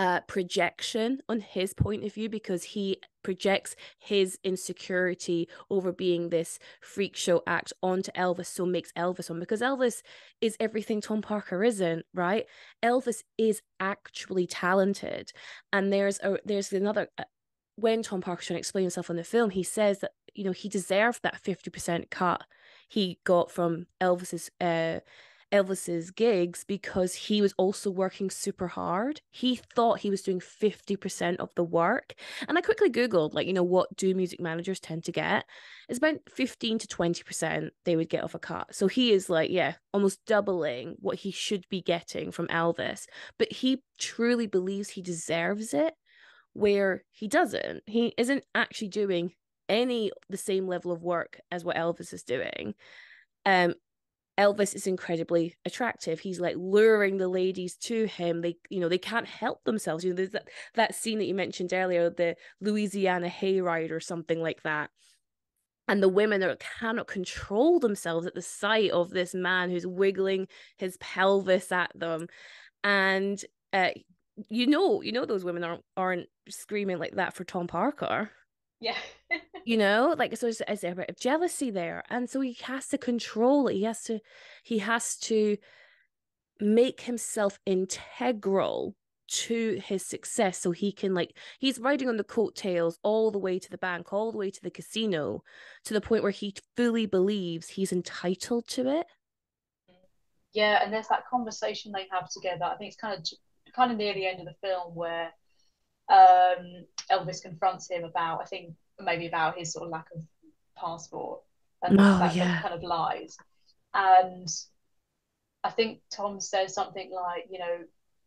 uh projection on his point of view because he projects his insecurity over being this freak show act onto Elvis so makes Elvis on because Elvis is everything Tom Parker isn't right? Elvis is actually talented. And there's a there's another uh, when Tom Parker's trying to explain himself in the film he says that you know he deserved that 50% cut he got from Elvis's uh Elvis's gigs because he was also working super hard. He thought he was doing 50% of the work. And I quickly Googled, like, you know, what do music managers tend to get? It's about 15 to 20% they would get off a cut. So he is like, yeah, almost doubling what he should be getting from Elvis. But he truly believes he deserves it, where he doesn't. He isn't actually doing any the same level of work as what Elvis is doing. Um, Elvis is incredibly attractive. He's like luring the ladies to him. They, you know, they can't help themselves. You know, there's that, that scene that you mentioned earlier, the Louisiana hayride or something like that. and the women are cannot control themselves at the sight of this man who's wiggling his pelvis at them and uh, you know you know those women aren't aren't screaming like that for tom parker yeah. You know like so there's, there's a bit of jealousy there? And so he has to control it. He has to he has to make himself integral to his success so he can like he's riding on the coattails all the way to the bank all the way to the casino to the point where he fully believes he's entitled to it. Yeah and there's that conversation they have together. I think it's kind of kind of near the end of the film where um, elvis confronts him about i think maybe about his sort of lack of passport and oh, that yeah. kind of lies and i think tom says something like you know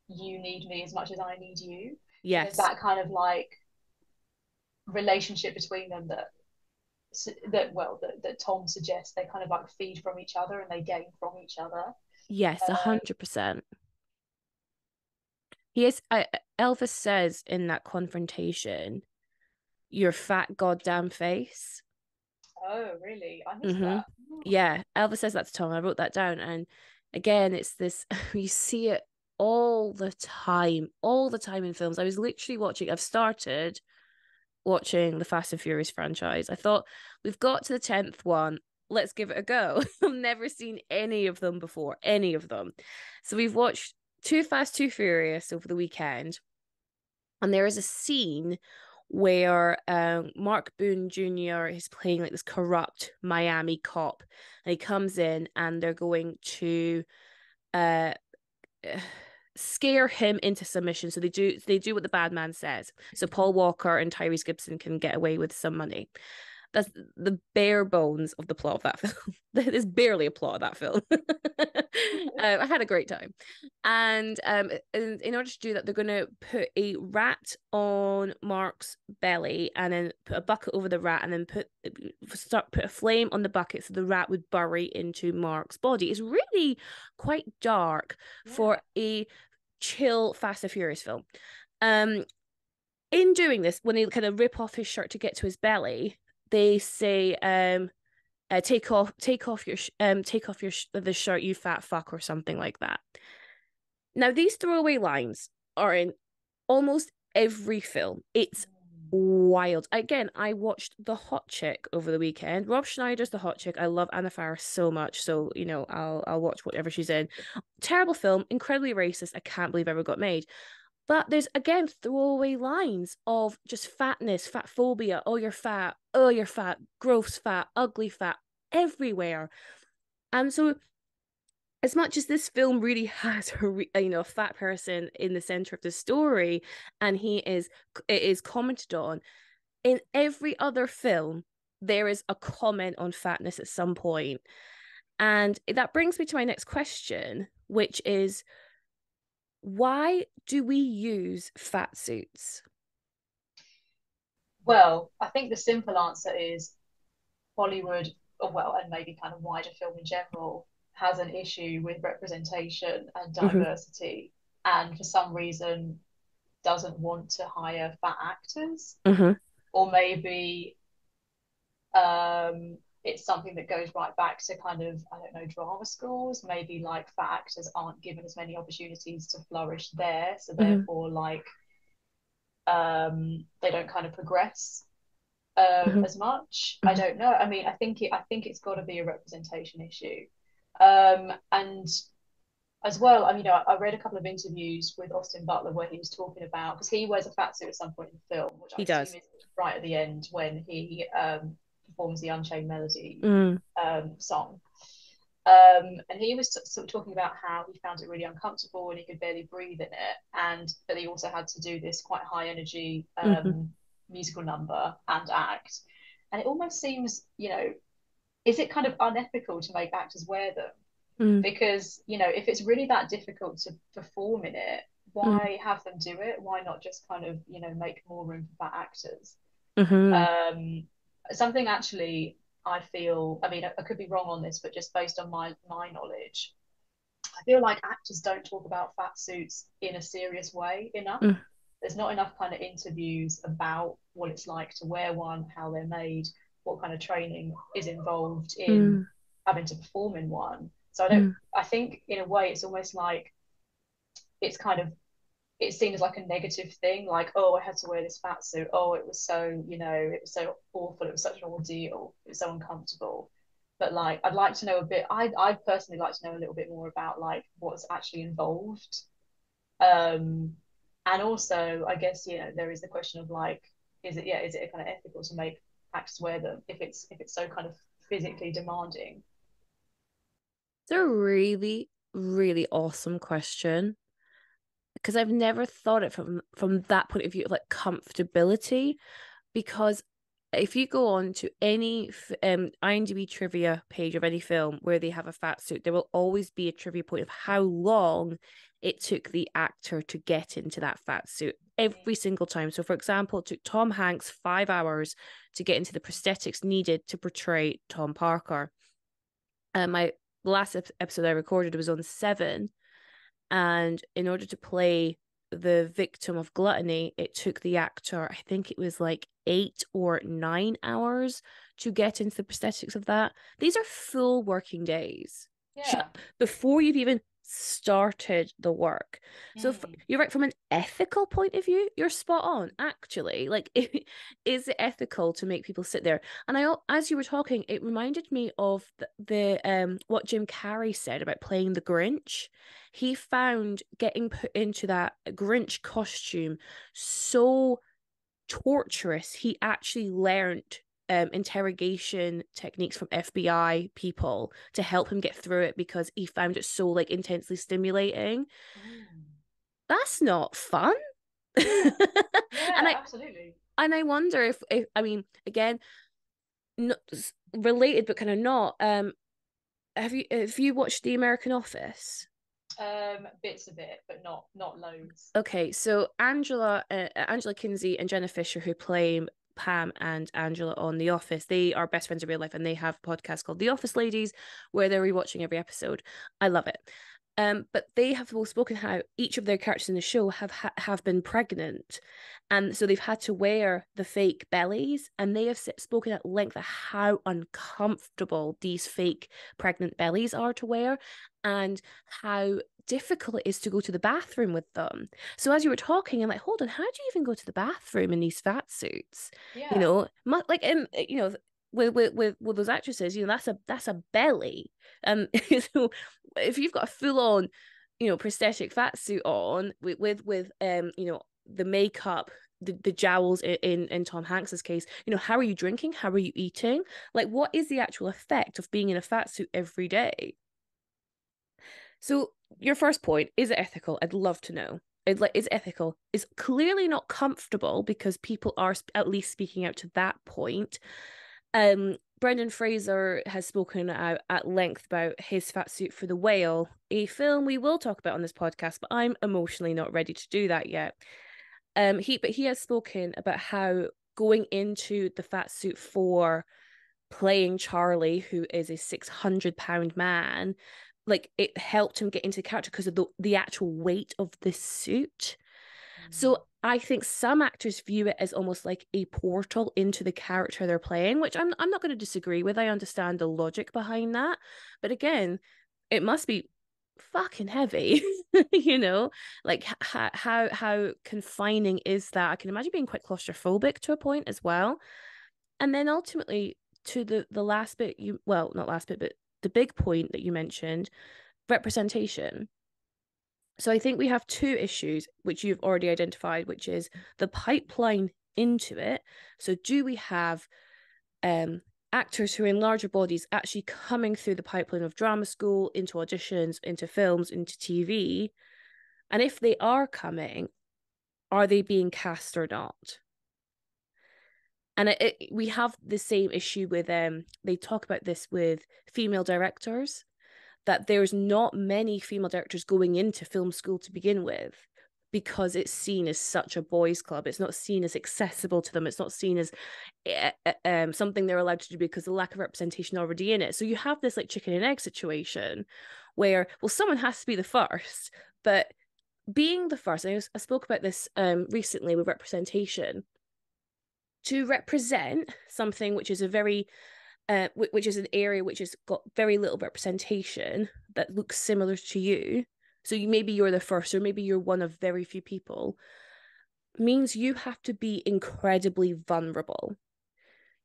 you need me as much as I need you. Yes. There's that kind of like relationship between them that that well that, that Tom suggests they kind of like feed from each other and they gain from each other. Yes, a um, hundred percent. He is. Elvis says in that confrontation, "Your fat goddamn face." Oh, really? I missed mm-hmm. that. Yeah, Elvis says that to Tom. I wrote that down, and again, it's this. You see it all the time, all the time in films. I was literally watching, I've started watching the Fast and Furious franchise. I thought, we've got to the 10th one. Let's give it a go. I've never seen any of them before, any of them. So we've watched Too Fast, Too Furious over the weekend. And there is a scene where um, Mark Boone Jr. is playing like this corrupt Miami cop. And he comes in and they're going to uh, scare him into submission so they do they do what the bad man says so paul walker and tyrese gibson can get away with some money that's the bare bones of the plot of that film. There's barely a plot of that film. um, I had a great time, and um, in, in order to do that, they're going to put a rat on Mark's belly, and then put a bucket over the rat, and then put start put a flame on the bucket so the rat would bury into Mark's body. It's really quite dark yeah. for a chill Fast and Furious film. Um, in doing this, when they kind of rip off his shirt to get to his belly, they say um uh, take off take off your sh- um take off your sh- the shirt you fat fuck or something like that. Now these throwaway lines are in almost every film. It's wild. Again i watched the hot chick over the weekend. Rob schneider's the hot chick. I love anna faris so much so you know i'll i'll watch whatever she's in. Terrible film incredibly racist. I can't believe ever got made but there's again throwaway lines of just fatness, fat phobia. Oh, you're fat. Oh, you're fat. Gross fat. Ugly fat. Everywhere. And so, as much as this film really has a you know a fat person in the center of the story, and he is it is commented on, in every other film there is a comment on fatness at some point, and that brings me to my next question, which is why do we use fat suits? Well, I think the simple answer is Hollywood, well, and maybe kind of wider film in general, has an issue with representation and mm-hmm. diversity, mm-hmm. and for some reason doesn't want to hire fat actors, mm-hmm. or maybe um, it's something that goes right back to kind of I don't know drama schools. Maybe like fat actors aren't given as many opportunities to flourish there, so mm-hmm. therefore like um, they don't kind of progress um, mm-hmm. as much. I don't know. I mean, I think it. I think it's got to be a representation issue, um, and as well. I mean, you I, I read a couple of interviews with Austin Butler where he was talking about because he wears a fat suit at some point in the film, which he I does right at the end when he um, performs the Unchained Melody mm. um, song. Um, and he was t- sort of talking about how he found it really uncomfortable and he could barely breathe in it, and but he also had to do this quite high energy um, mm-hmm. musical number and act. And it almost seems, you know, is it kind of unethical to make actors wear them? Mm. Because you know, if it's really that difficult to perform in it, why mm. have them do it? Why not just kind of, you know, make more room for actors? Mm-hmm. Um, something actually I feel, I mean, I, I could be wrong on this, but just based on my my knowledge, I feel like actors don't talk about fat suits in a serious way enough. Mm. There's not enough kind of interviews about what it's like to wear one, how they're made, what kind of training is involved in mm. having to perform in one. So I don't. Mm. I think in a way it's almost like it's kind of it seems like a negative thing, like, oh, I had to wear this fat suit. Oh, it was so, you know, it was so awful. It was such an ordeal. It was so uncomfortable. But like, I'd like to know a bit. I I personally like to know a little bit more about like what's actually involved. Um, and also, I guess you know there is the question of like, is it yeah, is it kind of ethical to make actors wear them if it's if it's so kind of physically demanding? It's a really really awesome question because I've never thought it from from that point of view of like comfortability because if you go on to any um, IMDb trivia page of any film where they have a fat suit, there will always be a trivia point of how long it took the actor to get into that fat suit every single time. So, for example, it took Tom Hanks five hours to get into the prosthetics needed to portray Tom Parker. And my last episode I recorded was on seven, and in order to play the victim of gluttony, it took the actor, I think it was like eight or nine hours to get into the prosthetics of that. These are full working days. Yeah. Before you've even started the work. Mm. So you're right from an ethical point of view, you're spot on. Actually, like, is it ethical to make people sit there? And I, as you were talking, it reminded me of the, the um what Jim Carrey said about playing the Grinch. He found getting put into that Grinch costume so torturous. He actually learned um, interrogation techniques from FBI people to help him get through it because he found it so like intensely stimulating. Mm. That's not fun. yeah, and I, absolutely. And I wonder if, if I mean, again, not related but kind of not. Um, have you have you watched The American Office? Um, bits of it, but not not loads. Okay, so Angela, uh, Angela Kinsey, and Jenna Fischer, who play Pam and Angela on The Office. They are best friends in real life and they have a podcast called The Office Ladies where they're rewatching every episode. I love it. Um, but they have both spoken how each of their characters in the show have ha- have been pregnant, and so they've had to wear the fake bellies, and they have spoken at length of how uncomfortable these fake pregnant bellies are to wear, and how difficult it is to go to the bathroom with them. So as you were talking, I'm like, hold on, how do you even go to the bathroom in these fat suits? Yeah. You know, like um, you know, with with with, with those actresses, you know, that's a that's a belly. Um, so if you've got a full on, you know, prosthetic fat suit on with with with um, you know, the makeup. The, the jowls in, in in Tom Hanks's case, you know, how are you drinking? How are you eating? Like, what is the actual effect of being in a fat suit every day? So your first point is it ethical? I'd love to know. It's like is ethical. It's clearly not comfortable because people are at least speaking out to that point. Um, Brendan Fraser has spoken out at length about his fat suit for the whale, a film we will talk about on this podcast, but I'm emotionally not ready to do that yet. Um, he but he has spoken about how going into the fat suit for playing Charlie, who is a 600 pound man, like it helped him get into the character because of the, the actual weight of the suit. Mm. So I think some actors view it as almost like a portal into the character they're playing, which I'm I'm not going to disagree with. I understand the logic behind that. But again, it must be fucking heavy, you know? Like how how how confining is that? I can imagine being quite claustrophobic to a point as well. And then ultimately to the the last bit you well, not last bit, but the big point that you mentioned representation. So I think we have two issues which you've already identified, which is the pipeline into it. So do we have um, actors who are in larger bodies actually coming through the pipeline of drama school into auditions, into films, into TV? And if they are coming, are they being cast or not? And it, it, we have the same issue with um they talk about this with female directors that there's not many female directors going into film school to begin with because it's seen as such a boys club. It's not seen as accessible to them. It's not seen as uh, um, something they're allowed to do because the lack of representation already in it. So you have this like chicken and egg situation where well someone has to be the first but being the first I, I spoke about this um recently with representation to represent something which is a very uh, which is an area which has got very little representation that looks similar to you. So you, maybe you're the first or maybe you're one of very few people means you have to be incredibly vulnerable.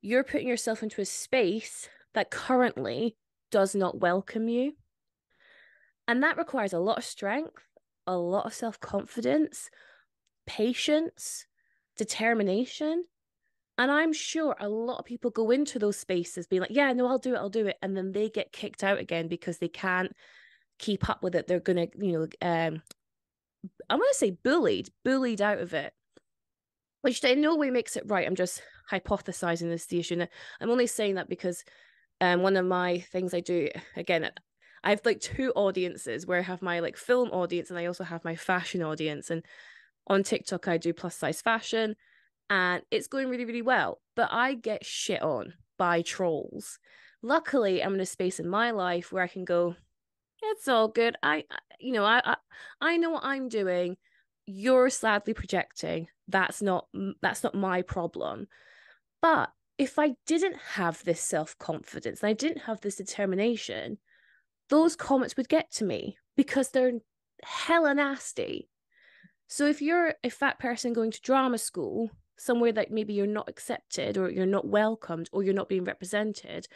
You're putting yourself into a space that currently does not welcome you. And that requires a lot of strength a lot of self-confidence patience determination and I'm sure a lot of people go into those spaces being like, yeah, no, I'll do it, I'll do it. And then they get kicked out again because they can't keep up with it. They're going to, you know, um, I'm going to say bullied, bullied out of it, which in no way makes it right. I'm just hypothesizing this issue. I'm only saying that because um, one of my things I do, again, I have like two audiences where I have my like film audience and I also have my fashion audience. And on TikTok, I do plus size fashion and it's going really, really well. But I get shit on by trolls. Luckily, I'm in a space in my life where I can go, it's all good. I, you know, I, I, I know what I'm doing. You're sadly projecting. That's not, that's not my problem. But if I didn't have this self confidence, and I didn't have this determination, those comments would get to me because they're hella nasty. So if you're a fat person going to drama school somewhere that maybe you're not accepted or you're not welcomed or you're not being represented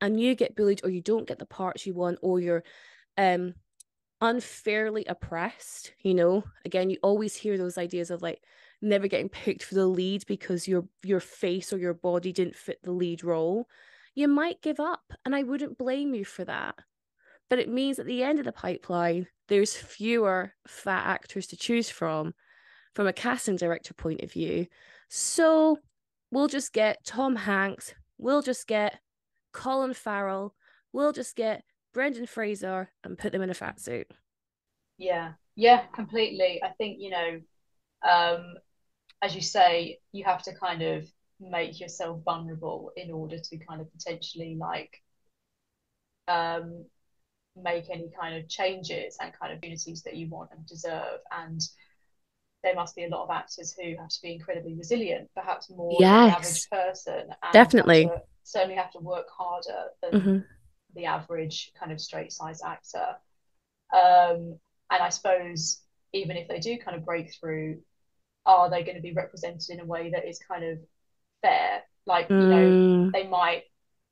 and you get bullied or you don't get the parts you want or you're um unfairly oppressed you know? Again you always hear those ideas of like never getting picked for the lead because your your face or your body didn't fit the lead role. You might give up and i wouldn't blame you for that. But it means at the end of the pipeline there's fewer fat actors to choose from from a casting director point of view so we'll just get Tom Hanks, we'll just get Colin Farrell, we'll just get Brendan Fraser and put them in a fat suit. Yeah, yeah, completely. I think, you know, um, as you say, you have to kind of make yourself vulnerable in order to kind of potentially like um, make any kind of changes and kind of units that you want and deserve. And there must be a lot of actors who have to be incredibly resilient, perhaps more yes. than the average person. Definitely. Have to, certainly have to work harder than mm-hmm. the average kind of straight sized actor. Um, and I suppose even if they do kind of break through, are they going to be represented in a way that is kind of fair? Like, mm. you know, mm. they might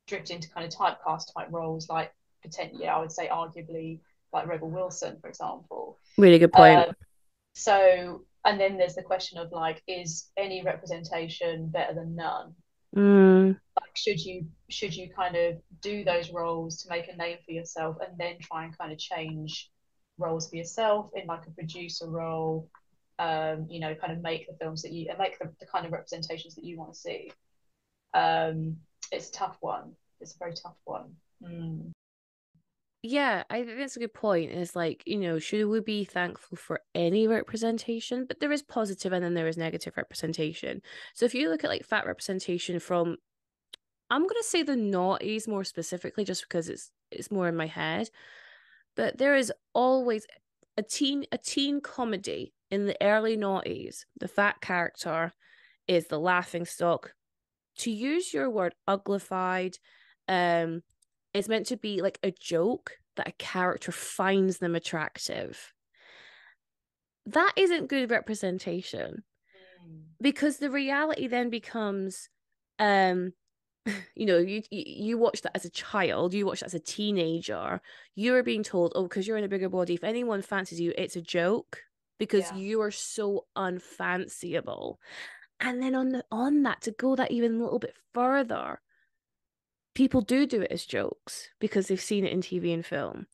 drift into kind of typecast type roles, like potentially, I would say, arguably, like Rebel Wilson, for example. Really good point. Um, so and then there's the question of like is any representation better than none? Mm. like should you should you kind of do those roles to make a name for yourself and then try and kind of change roles for yourself in like a producer role um you know kind of make the films that you and make the, the kind of representations that you want to see? Um it's a tough one. It's a very tough one. Mm yeah, I think that's a good point. Is like, you know, should we be thankful for any representation? But there is positive and then there is negative representation. So if you look at like fat representation from I'm gonna say the noughties more specifically, just because it's it's more in my head. But there is always a teen a teen comedy in the early noughties. The fat character is the laughing stock. To use your word uglified, um, it's meant to be like a joke that a character finds them attractive. That isn't good representation. Mm. Because the reality then becomes um you know you you watch that as a child you watch that as a teenager you're being told oh because you're in a bigger body if anyone fancies you it's a joke because yeah. you are so unfanciable and then on the on that to go that even a little bit further people do do it as jokes because they've seen it in TV and film.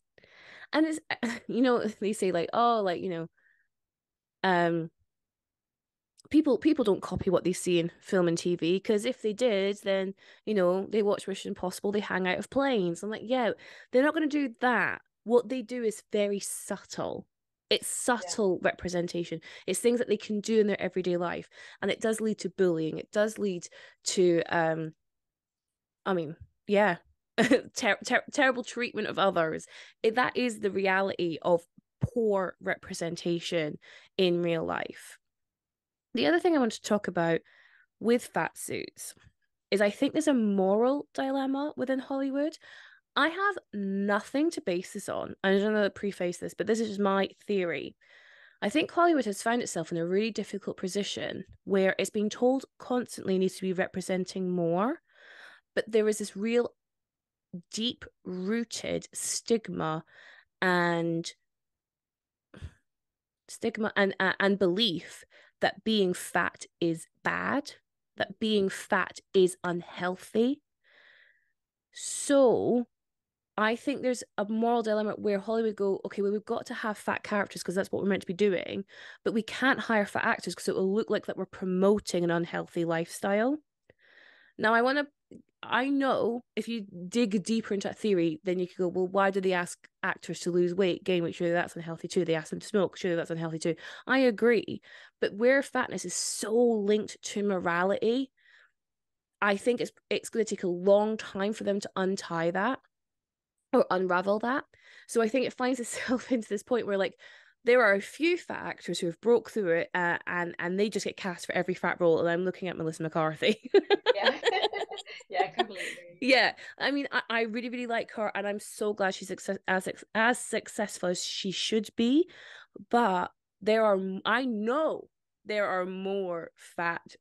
And it's you know they say like oh like you know um people people don't copy what they see in film and TV because if they did then you know they watch Mission Impossible they hang out of planes. I'm like yeah they're not going to do that. What they do is very subtle. It's subtle yeah. representation. It's things that they can do in their everyday life, and it does lead to bullying. It does lead to, um, I mean, yeah ter- ter- terrible treatment of others it, that is the reality of poor representation in real life the other thing i want to talk about with fat suits is I think there's a moral dilemma within Hollywood. I have nothing to base this on. I don't know to preface this, but this is just my theory. I think Hollywood has found itself in a really difficult position where it's being told constantly needs to be representing more, but there is this real deep rooted stigma and stigma and uh, and belief that being fat is bad, that being fat is unhealthy. So I think there's a moral dilemma where Hollywood go, okay, well, we've got to have fat characters because that's what we're meant to be doing, but we can't hire fat actors because it will look like that we're promoting an unhealthy lifestyle. Now, I want to, I know if you dig deeper into that theory, then you could go, well, why do they ask actors to lose weight, gain weight? Surely that's unhealthy too. They ask them to smoke, surely that's unhealthy too. I agree. But where fatness is so linked to morality, I think it's it's going to take a long time for them to untie that or unravel that. So I think it finds itself into this point where like there are a few fat actors who have broke through it uh, and and they just get cast for every fat role and i'm looking at melissa mccarthy. Yeah. Yeah completely. Yeah i mean I, I really really like her and i'm so glad she's success, as as successful as she should be but there are i know there are more fat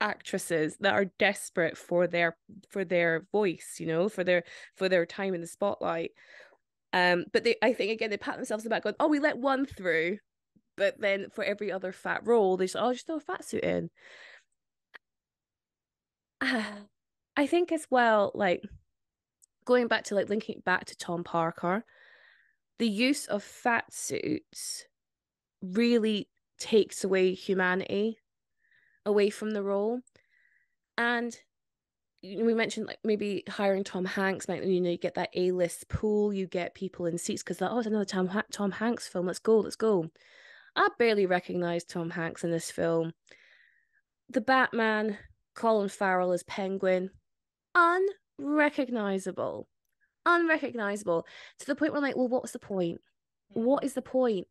actresses that are desperate for their for their voice you know for their for their time in the spotlight um but they i think again they pat themselves on the back going oh we let one through but then for every other fat role they just oh just throw a fat suit in i think as well like going back to like linking back to tom parker the use of fat suits really takes away humanity away from the role. And we mentioned like maybe hiring Tom Hanks, like you know, you get that A list pool, you get people in seats because that oh, it's another Tom ha- Tom Hanks film. Let's go, let's go. I barely recognize Tom Hanks in this film. The Batman, Colin Farrell as Penguin, unrecognizable, unrecognizable to the point where I'm like, well, what's the point? What is the point?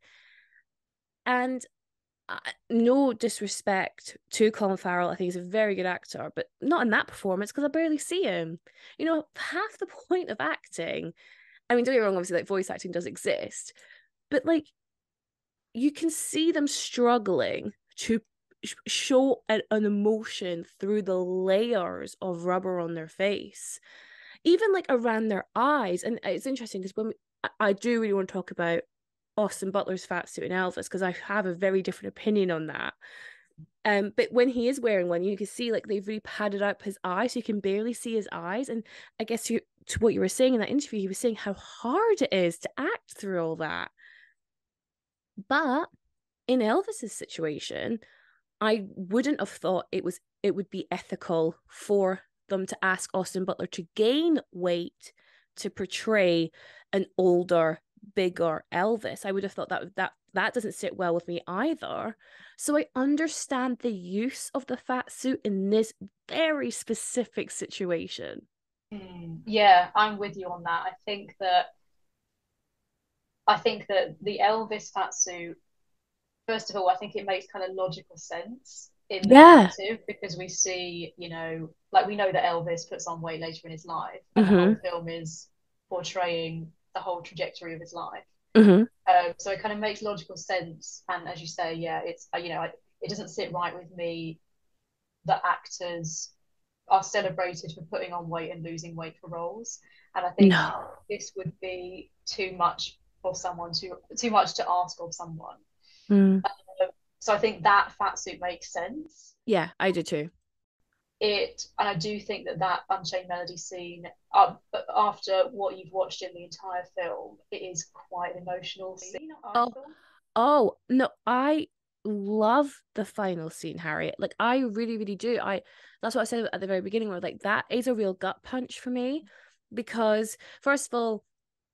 And no disrespect to Colin Farrell, I think he's a very good actor, but not in that performance because I barely see him. You know, half the point of acting, I mean, don't get me wrong, obviously, like voice acting does exist, but like you can see them struggling to show an, an emotion through the layers of rubber on their face, even like around their eyes. And it's interesting because when we, I do really want to talk about Austin Butler's fat suit in Elvis because I have a very different opinion on that. Um, but when he is wearing one, you can see like they've really padded up his eyes, so you can barely see his eyes. And I guess to, to what you were saying in that interview, he was saying how hard it is to act through all that. But in Elvis's situation, I wouldn't have thought it was it would be ethical for them to ask Austin Butler to gain weight to portray an older bigger Elvis. I would have thought that that that doesn't sit well with me either. So I understand the use of the fat suit in this very specific situation. Mm, yeah, I'm with you on that. I think that I think that the Elvis fat suit, first of all, I think it makes kind of logical sense in the yeah. narrative because we see, you know, like we know that Elvis puts on weight later in his life, and mm-hmm. the film is portraying the whole trajectory of his life. Mm-hmm. Um, so it kind of makes logical sense. And as you say, yeah, it's uh, you know it doesn't sit right with me that actors are celebrated for putting on weight and losing weight for roles. And I think no. this would be too much for someone to too much to ask of someone. Mm. Um, so I think that fat suit makes sense. Yeah, I do too it and I do think that that Unchained Melody scene, uh, after what you've watched in the entire film, it is quite an emotional scene. Oh, oh no, I love the final scene, Harriet. Like I really, really do. I that's what I said at the very beginning. Where like that is a real gut punch for me because first of all,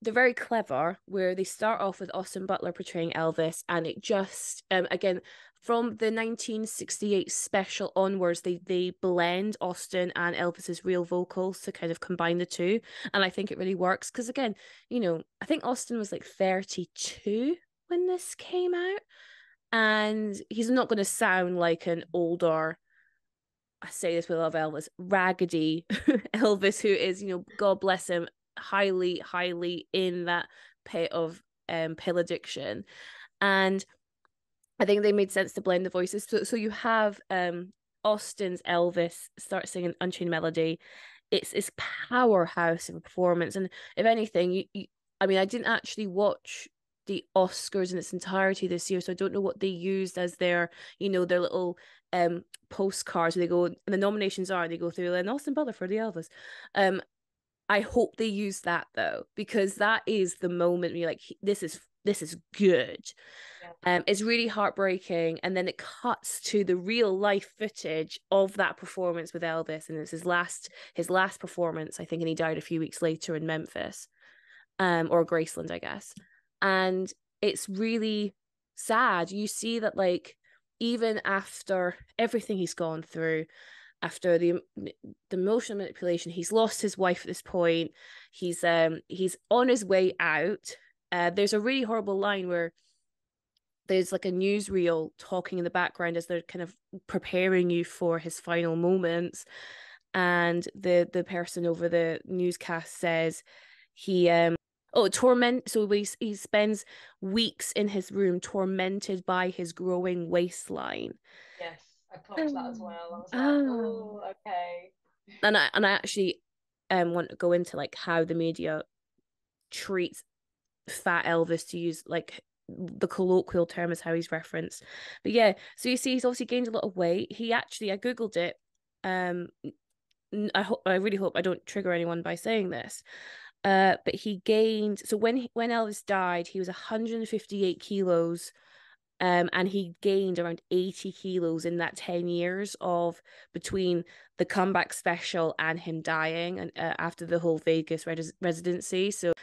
they're very clever where they start off with Austin Butler portraying Elvis and it just um again from the 1968 special onwards they they blend austin and elvis's real vocals to kind of combine the two and i think it really works because again you know i think austin was like 32 when this came out and he's not going to sound like an older I say this with love Elvis, raggedy Elvis, who is, you know, God bless him, highly, highly in that pit of um pill addiction. And I think they made sense to blend the voices. So so you have um Austin's Elvis start singing Unchained Melody. It's this powerhouse of a performance. And if anything, you, you I mean, I didn't actually watch the Oscars in its entirety this year, so I don't know what they used as their, you know, their little um postcards where they go and the nominations are they go through and Austin Butler for the Elvis. Um, I hope they use that though because that is the moment where you're like, this is this is good. Yeah. Um, it's really heartbreaking, and then it cuts to the real life footage of that performance with Elvis, and it's his last his last performance, I think, and he died a few weeks later in Memphis, um, or Graceland, I guess and it's really sad you see that like even after everything he's gone through after the the emotional manipulation he's lost his wife at this point he's um he's on his way out uh, there's a really horrible line where there's like a newsreel talking in the background as they're kind of preparing you for his final moments. And the the person over the newscast says he um oh torment so he, he spends weeks in his room tormented by his growing waistline. Yes i clocked that as well. I was like oh, oh okay. and i and i actually um want to go into like how the media treats fat elvis to use like the colloquial term is how he's referenced but yeah so you see he's obviously gained a lot of weight he actually i googled it um I hope I really hope I don't trigger anyone by saying this, uh, but he gained so when when Elvis died, he was 158 kilos, um, and he gained around 80 kilos in that 10 years of between the comeback special and him dying, and uh, after the whole Vegas res- residency. So,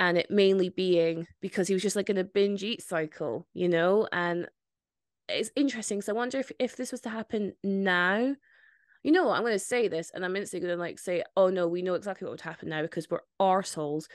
and it mainly being because he was just like in a binge eat cycle, you know, and it's interesting. So I wonder if if this was to happen now you know what, I'm going to say this, and I'm instantly going to like say, oh no, we know exactly what would happen now because we're arseholes.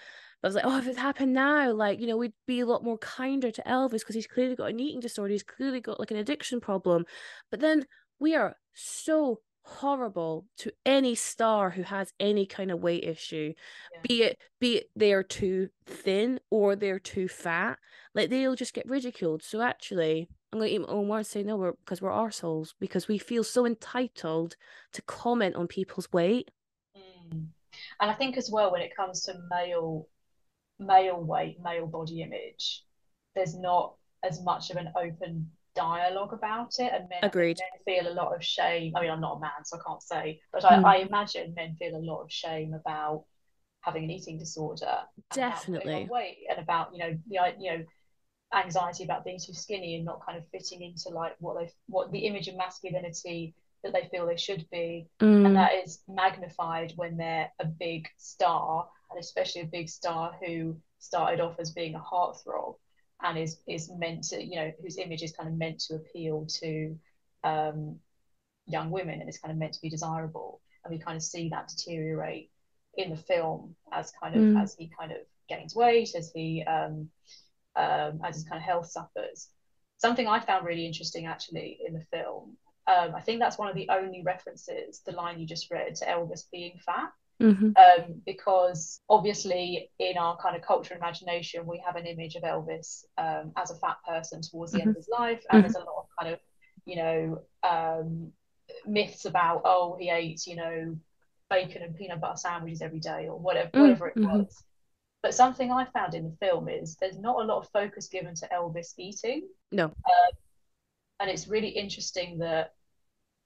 But I was like, oh, if it happened now, like, you know, we'd be a lot more kinder to Elvis because he's clearly got an eating disorder. He's clearly got like an addiction problem. But then we are so horrible to any star who has any kind of weight issue yeah. be it be it they're too thin or they're too fat like they'll just get ridiculed so actually I'm going to eat my own words say no we're because we're arseholes because we feel so entitled to comment on people's weight mm. and I think as well when it comes to male male weight male body image there's not as much of an open dialogue about it and men, Agreed. men feel a lot of shame i mean i'm not a man so i can't say but I, mm. I imagine men feel a lot of shame about having an eating disorder definitely weight and about you know the you know anxiety about being too skinny and not kind of fitting into like what they what the image of masculinity that they feel they should be mm. and that is magnified when they're a big star and especially a big star who started off as being a heartthrob and is is meant to you know whose image is kind of meant to appeal to um, young women and is kind of meant to be desirable. And we kind of see that deteriorate in the film as kind of mm. as he kind of gains weight as he um, um, as his kind of health suffers. Something i found really interesting actually in the film um, i think that's one of the only references the line you just read to elvis being fat Mm-hmm. Um, because obviously in our kind of culture and imagination we have an image of Elvis um, as a fat person towards the mm-hmm. end of his life and mm-hmm. there's a lot of kind of you know um, myths about oh he ate you know bacon and peanut butter sandwiches every day or whatever mm, whatever it mm-hmm. was but something I found in the film is there's not a lot of focus given to Elvis eating no um, and it's really interesting that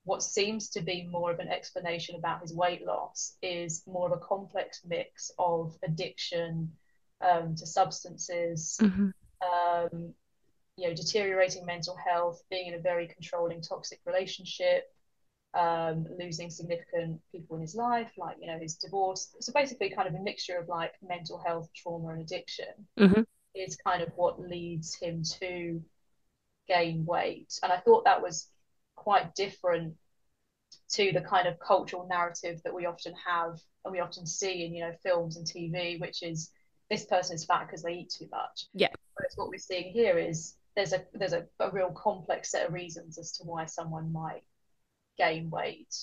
what seems to be more of an explanation about his weight loss is more of a complex mix of addiction um, to substances, mm-hmm. um, you know, deteriorating mental health, being in a very controlling, toxic relationship, um, losing significant people in his life, like you know his divorce. So basically, kind of a mixture of like mental health, trauma, and addiction mm-hmm. is kind of what leads him to gain weight. And I thought that was quite different to the kind of cultural narrative that we often have and we often see in you know films and TV, which is this person is fat because they eat too much. Yeah. Whereas what we're seeing here is there's a there's a, a real complex set of reasons as to why someone might gain weight.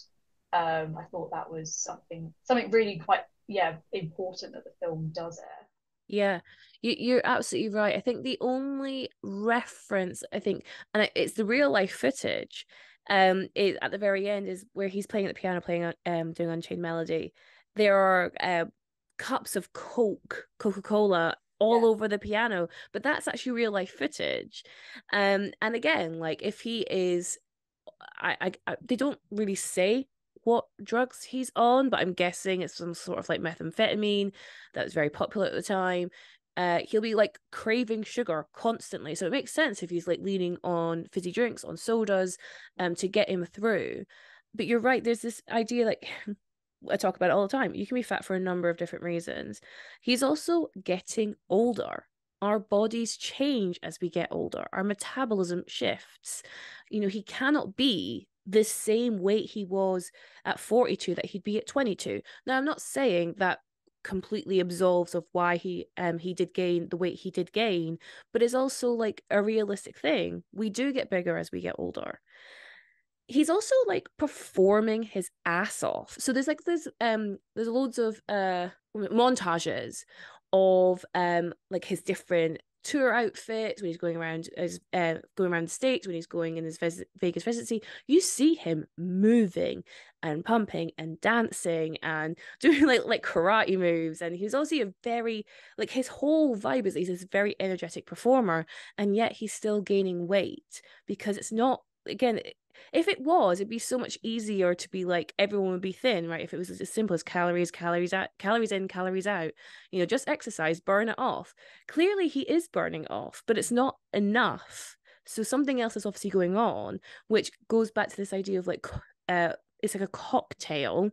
Um, I thought that was something something really quite yeah important that the film does there. Yeah, you, you're absolutely right. I think the only reference, I think, and it's the real life footage, um, is at the very end is where he's playing at the piano, playing um, doing Unchained Melody. There are uh, cups of Coke, Coca Cola, all yeah. over the piano, but that's actually real life footage. Um, and again, like if he is, I, I, I they don't really say what drugs he's on, but I'm guessing it's some sort of like methamphetamine that was very popular at the time. Uh, he'll be like craving sugar constantly. So it makes sense if he's like leaning on fizzy drinks, on sodas, um, to get him through. But you're right, there's this idea like I talk about it all the time. You can be fat for a number of different reasons. He's also getting older. Our bodies change as we get older. Our metabolism shifts. You know, he cannot be the same weight he was at 42 that he'd be at 22. Now, I'm not saying that completely absolves of why he um he did gain the weight he did gain but it's also like a realistic thing. We do get bigger as we get older. He's also like performing his ass off. So there's like there's um there's loads of uh montages of um like his different tour outfits when he's going around as uh, going around the states when he's going in his ves- Vegas residency you see him moving and pumping and dancing and doing like like karate moves. And he's also a very like his whole vibe is he's this very energetic performer and yet he's still gaining weight because it's not again if it was, it'd be so much easier to be like everyone would be thin, right? If it was as simple as calories, calories out, calories in, calories out, you know, just exercise, burn it off. Clearly, he is burning off, but it's not enough. So something else is obviously going on, which goes back to this idea of like, uh, it's like a cocktail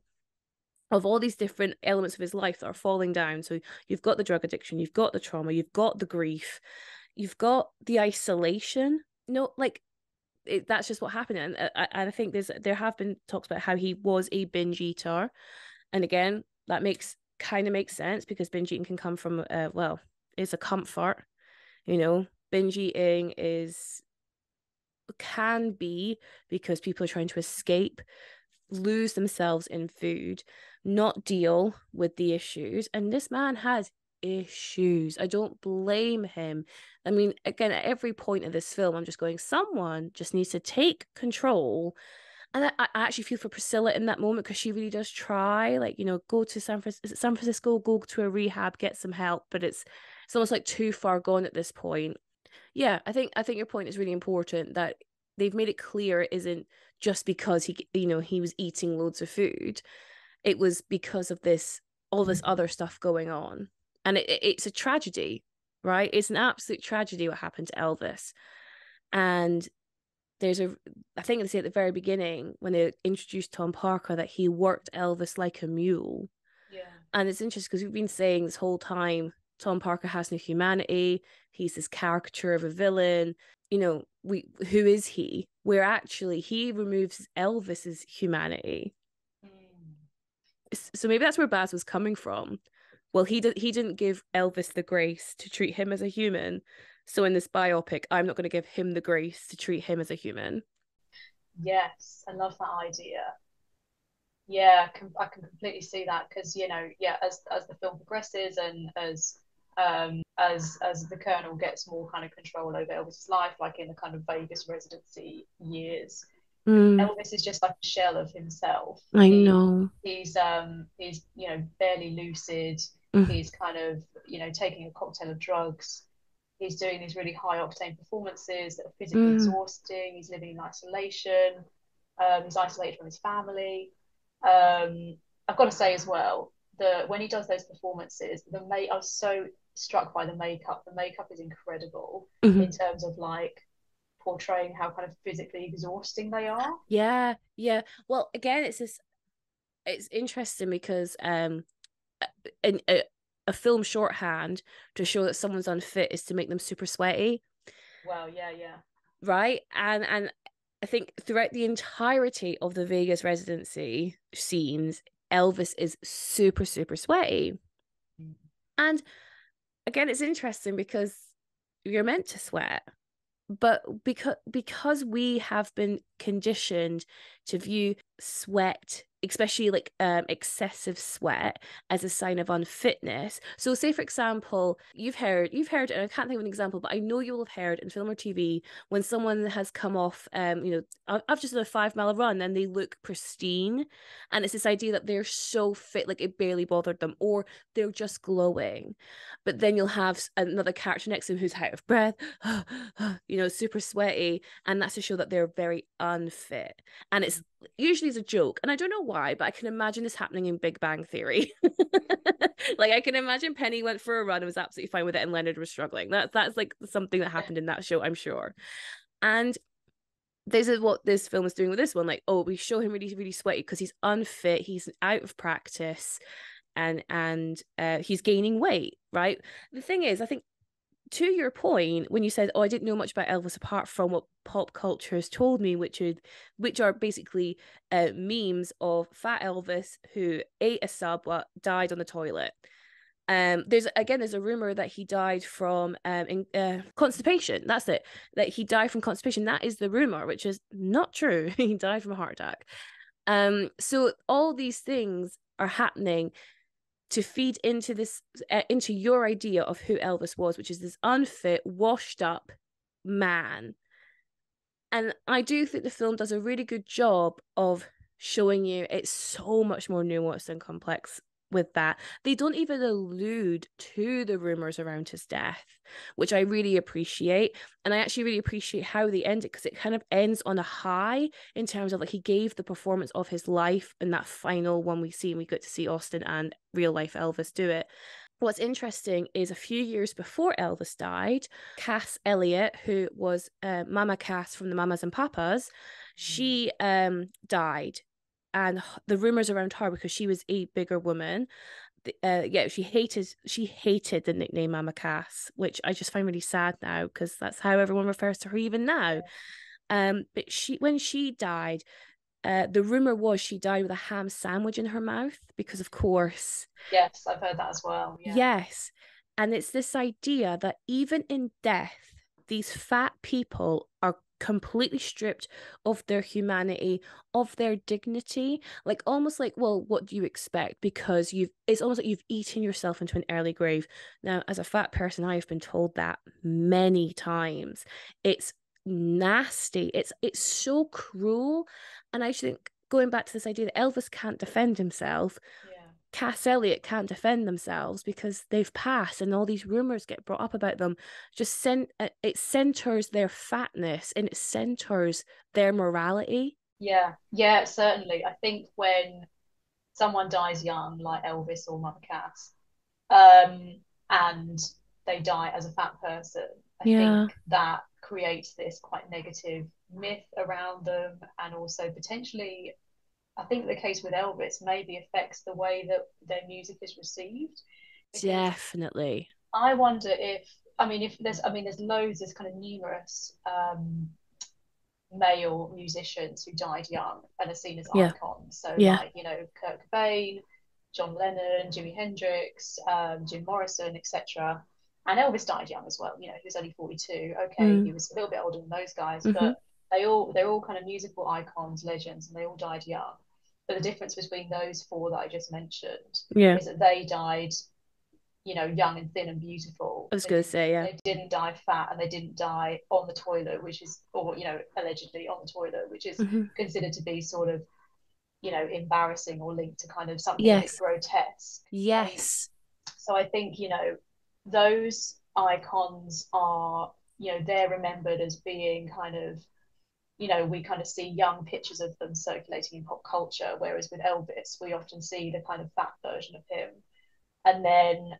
of all these different elements of his life that are falling down. So you've got the drug addiction, you've got the trauma, you've got the grief, you've got the isolation. No, like it, that's just what happened. And I, uh, I think there's there have been talks about how he was a binge eater, and again that makes kind of makes sense because binge eating can come from uh, well, it's a comfort, you know. Binge eating is can be because people are trying to escape, lose themselves in food, not deal with the issues, and this man has issues. I don't blame him. I mean, again, at every point of this film, I'm just going, someone just needs to take control. And I, I actually feel for Priscilla in that moment because she really does try, like, you know, go to San Francisco, San Francisco, go to a rehab, get some help, but it's it's almost like too far gone at this point. Yeah, I think I think your point is really important that they've made it clear it isn't just because he you know he was eating loads of food. It was because of this all this other stuff going on and it, it's a tragedy right? It's an absolute tragedy what happened to elvis. And there's a i think they say at the very beginning when they introduced tom parker that he worked elvis like a mule. Yeah. And it's interesting because we've been saying this whole time tom parker has no humanity. He's this caricature of a villain. You know we who is he? Where actually he removes elvis's humanity. Mm. so maybe that's where baz was coming from well he did he didn't give elvis the grace to treat him as a human so in this biopic i'm not going to give him the grace to treat him as a human yes i love that idea yeah i can completely see that because you know yeah as as the film progresses and as um as as the colonel gets more kind of control over elvis's life like in the kind of vegas residency years Mm. Elvis is just like a shell of himself. I he, know. He's um he's you know barely lucid. Mm. He's kind of, you know, taking a cocktail of drugs. He's doing these really high octane performances that are physically mm. exhausting. He's living in isolation. Um, he's isolated from his family. Um, I've got to say as well that when he does those performances, the mate, I was so struck by the makeup. The makeup is incredible mm-hmm. in terms of like portraying how kind of physically exhausting they are. Yeah, yeah. Well, again, it's this. It's interesting because um, a, a, a film shorthand to show that someone's unfit is to make them super sweaty. Well, yeah, yeah. Right, and and I think throughout the entirety of the Vegas residency scenes, Elvis is super super sweaty, mm. and again, it's interesting because you're meant to sweat, but because because we have been conditioned to view sweat especially like um, excessive sweat as a sign of unfitness. So say for example you've heard you've heard and i can't think of an example but i know you will have heard in film or tv when someone has come off um you know i've just done a five mile run and they look pristine and it's this idea that they're so fit like it barely bothered them or they're just glowing. But then you'll have another character next to them who's out of breath you know super sweaty and that's to show that they're very unfit. And it's usually is a joke and i don't know why but i can imagine this happening in big bang theory. Like i can imagine penny went for a run and was absolutely fine with it and leonard was struggling. That's that's like something that happened in that show i'm sure. And this is what this film is doing with this one like oh we show him really really sweaty because he's unfit he's out of practice and and uh, he's gaining weight right? The thing is i think to your point when you said oh i didn't know much about elvis apart from what pop culture has told me which is which are basically uh, memes of fat elvis who ate a sub but died on the toilet. Um there's again there's a rumor that he died from um in, uh, constipation. That's it. That he died from constipation. That is the rumor which is not true. He died from a heart attack. Um so all these things are happening to feed into this uh, into your idea of who Elvis was, which is this unfit, washed up man. And I do think the film does a really good job of showing you it's so much more nuanced and complex with that. They don't even allude to the rumors around his death, which I really appreciate. And I actually really appreciate how they end it because it kind of ends on a high in terms of like he gave the performance of his life in that final one we see, and we get to see Austin and real life Elvis do it. What's interesting is a few years before Elvis died, Cass Elliot, who was uh, Mama Cass from the Mamas and Papas, mm. she um, died and the rumors around her because she was a bigger woman uh, yeah, she hated she hated the nickname Mama Cass, which I just find really sad now because that's how everyone refers to her even now. Um, but she when she died, uh, the rumor was she died with a ham sandwich in her mouth because, of course. Yes, I've heard that as well. Yeah. Yes, and it's this idea that even in death, these fat people are completely stripped of their humanity of their dignity like almost like well what do you expect? Because you've it's almost like you've eaten yourself into an early grave. Now as a fat person i have been told that many times. It's nasty. It's it's so cruel. And i think going back to this idea that elvis can't defend himself Cass Elliot can't defend themselves because they've passed and all these rumors get brought up about them. Just sent uh, it centers their fatness and it centers their morality. Yeah, yeah, certainly. I think when someone dies young, like Elvis or Mother Cass, um, and they die as a fat person, I yeah. think that creates this quite negative myth around them and also potentially I think the case with Elvis maybe affects the way that their music is received. Definitely. I wonder if I mean if there's I mean there's loads there's kind of numerous um, male musicians who died young and are seen as yeah. icons. So yeah. like you know Kurt Cobain, John Lennon, Jimi Hendrix, um, Jim Morrison, etc. And Elvis died young as well. You know he was only 42. Okay, mm. he was a little bit older than those guys, mm-hmm. but they all they're all kind of musical icons, legends, and they all died young. But the difference between those four that I just mentioned yeah. is that they died, you know, young and thin and beautiful. I was going to say, yeah. They didn't die fat and they didn't die on the toilet, which is, or, you know, allegedly on the toilet, which is mm-hmm. considered to be sort of, you know, embarrassing or linked to kind of something yes. grotesque. Yes. so I think, you know, those icons are, you know, they're remembered as being kind of you know, we kind of see young pictures of them circulating in pop culture, whereas with Elvis, we often see the kind of fat version of him. And then,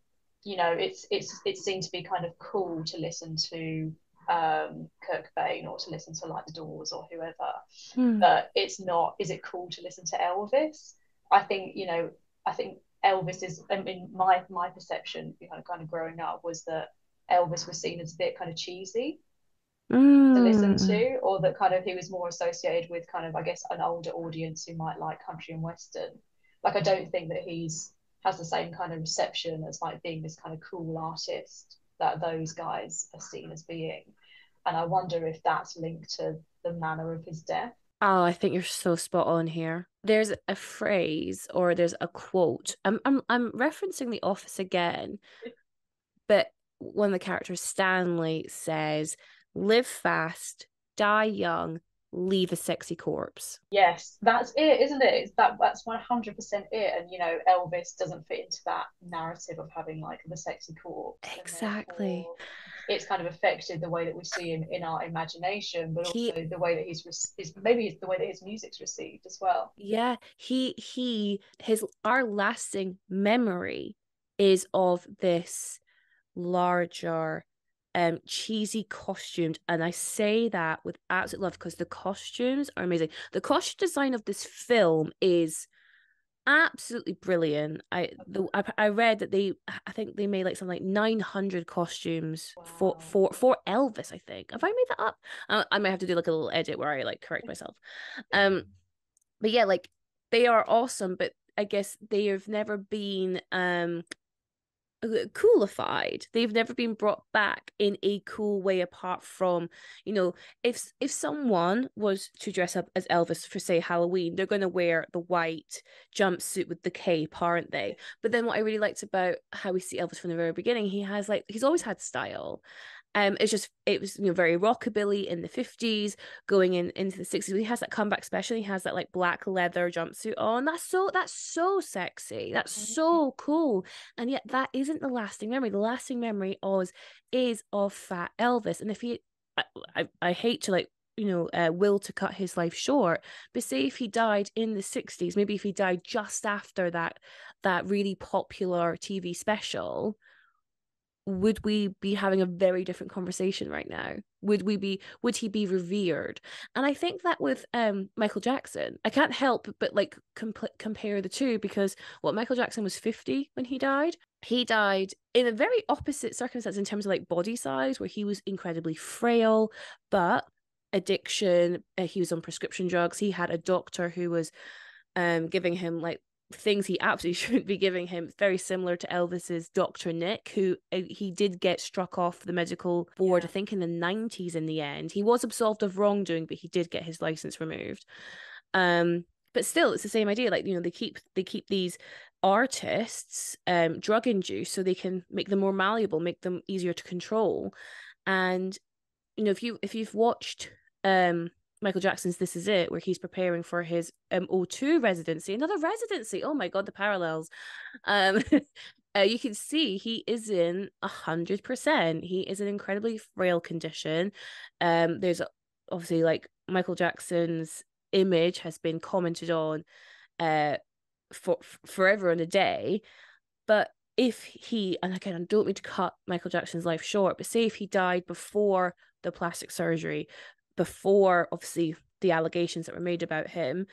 you know, it's it's it seemed to be kind of cool to listen to um, Kurt Cobain or to listen to like the Doors or whoever. Hmm. But it's not. Is it cool to listen to Elvis? I think you know. I think Elvis is. I mean, my my perception, you know, kind of growing up was that Elvis was seen as a bit kind of cheesy mm. to listen mm. to, or that kind of he was more associated with kind of I guess an older audience who might like country and western. Like I don't think that he's has the same kind of reception as like being this kind of cool artist that those guys are seen as being. And I wonder if that's linked to the manner of his death. Oh, I think you're so spot on here. There's a phrase or there's a quote. I'm I'm I'm referencing The Office again, but one of the characters, Stanley, says, "Live fast, die young, leave a sexy corpse." Yes, that's it, isn't it? It's that that's 100% it. And you know, Elvis doesn't fit into that narrative of having like the sexy corpse. Exactly. It's kind of affected the way that we see him in our imagination, but he, also the way that he's is maybe the way that his music's received as well. Yeah, he he his our lasting memory is of this larger um cheesy costumed and i say that with absolute love because the costumes are amazing. The costume design of this film is absolutely brilliant. I the I, I read that they i think they made like something like 900 costumes wow. for for for elvis i think. Have i made that up? I, I might have to do like a little edit where i like correct myself. Um but yeah like they are awesome but i guess they have never been um Uh, coolified. They've never been brought back in a cool way apart from you know if if someone was to dress up as elvis for say halloween they're going to wear the white jumpsuit with the cape aren't they? But then what i really liked about how we see elvis from the very beginning he has like he's always had style um, it's just it was you know very rockabilly in the fifties, going in into the sixties. He has that comeback special. He has that like black leather jumpsuit on. That's so that's so sexy. That's so cool. And yet that isn't the lasting memory. The lasting memory of is of Fat Elvis. And if he, I, I, I hate to like you know uh, will to cut his life short but say if he died in the 60s maybe if he died just after that that really popular tv special would we be having a very different conversation right now? Would we be would he be revered? And i think that with um michael jackson i can't help but like comp- compare the two because what michael jackson was 50 when he died? He died in a very opposite circumstance in terms of like body size where he was incredibly frail but addiction uh, he was on prescription drugs. He had a doctor who was um giving him like things he absolutely shouldn't be giving him very similar to elvis's dr nick who uh, he did get struck off the medical board yeah. i think in the 90s in the end. He was absolved of wrongdoing but he did get his license removed. Um but still it's the same idea like you know they keep they keep these artists um drug induced so they can make them more malleable make them easier to control. And you know if you if you've watched um Michael Jackson's This Is It, where he's preparing for his um, O2 residency, another residency. Oh my God, the parallels. Um, uh, you can see he is in a hundred percent. He is in incredibly frail condition. Um, there's obviously like Michael Jackson's image has been commented on uh for forever and a day. But if he and again I don't mean to cut Michael Jackson's life short, but say if he died before the plastic surgery, before obviously the allegations that were made about him,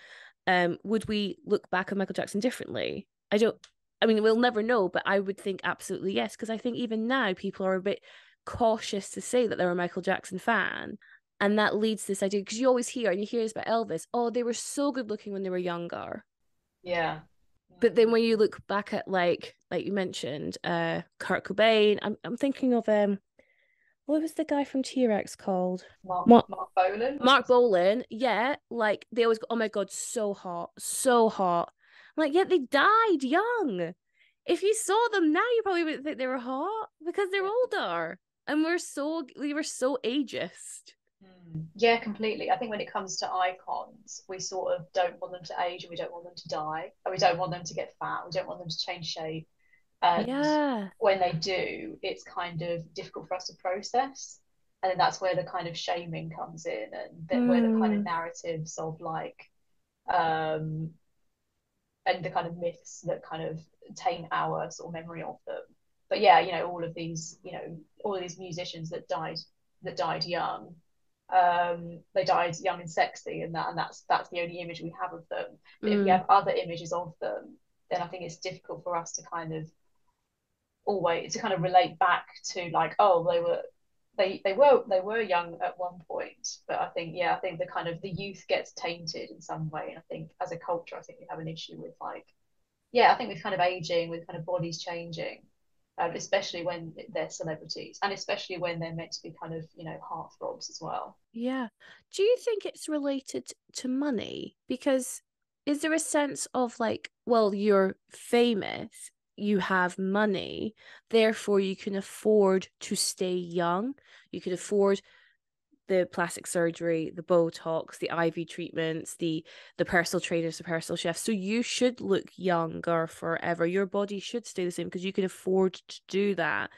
um, would we look back on Michael Jackson differently? I don't. I mean, we'll never know, but I would think absolutely yes, because I think even now people are a bit cautious to say that they're a Michael Jackson fan. And that leads to this idea because you always hear and you hear this about Elvis. Oh, they were so good looking when they were younger. Yeah. But then when you look back at like like you mentioned, uh Kurt Cobain, I'm I'm thinking of um what was the guy from T Rex called? Mark, Mark, Marc Bolan. Marc Bolan, yeah. Like they always go, oh my god, so hot, so hot. I'm like, yeah, they died young. If you saw them now, you probably would think they were hot because they're older, and we're so we were so ageist. Hmm. Yeah, completely. I think when it comes to icons, we sort of don't want them to age and we don't want them to die. And we don't want them to get fat. We don't want them to change shape. And yeah. when they do, it's kind of difficult for us to process. And then that's where the kind of shaming comes in and then mm. where the kind of mm. narratives of like um and the kind of myths that kind of taint our sort of memory of them. But yeah, you know, all of these, you know, all of these musicians that died that died young, um, they died young and sexy, and that and that's that's the only image we have of them. But mm. if we mm. have other images of them, then I think it's difficult for us to kind of always to kind of relate back to like oh they were they they were they were young at one point. But i think yeah i think the kind of the youth gets tainted in some way. And i think as a culture i think we have an issue with like yeah i think with kind of aging with kind of bodies changing um, especially when they're celebrities and especially when they're meant to be kind of you know heartthrobs as well. Yeah. Do you think it's related to money? Because is there a sense of like well you're famous you have money therefore you can afford to stay young you can afford the plastic surgery, the Botox, the IV treatments, the the personal trainers, the personal chefs. So you should look younger forever. Your body should stay the same because you can afford to do that.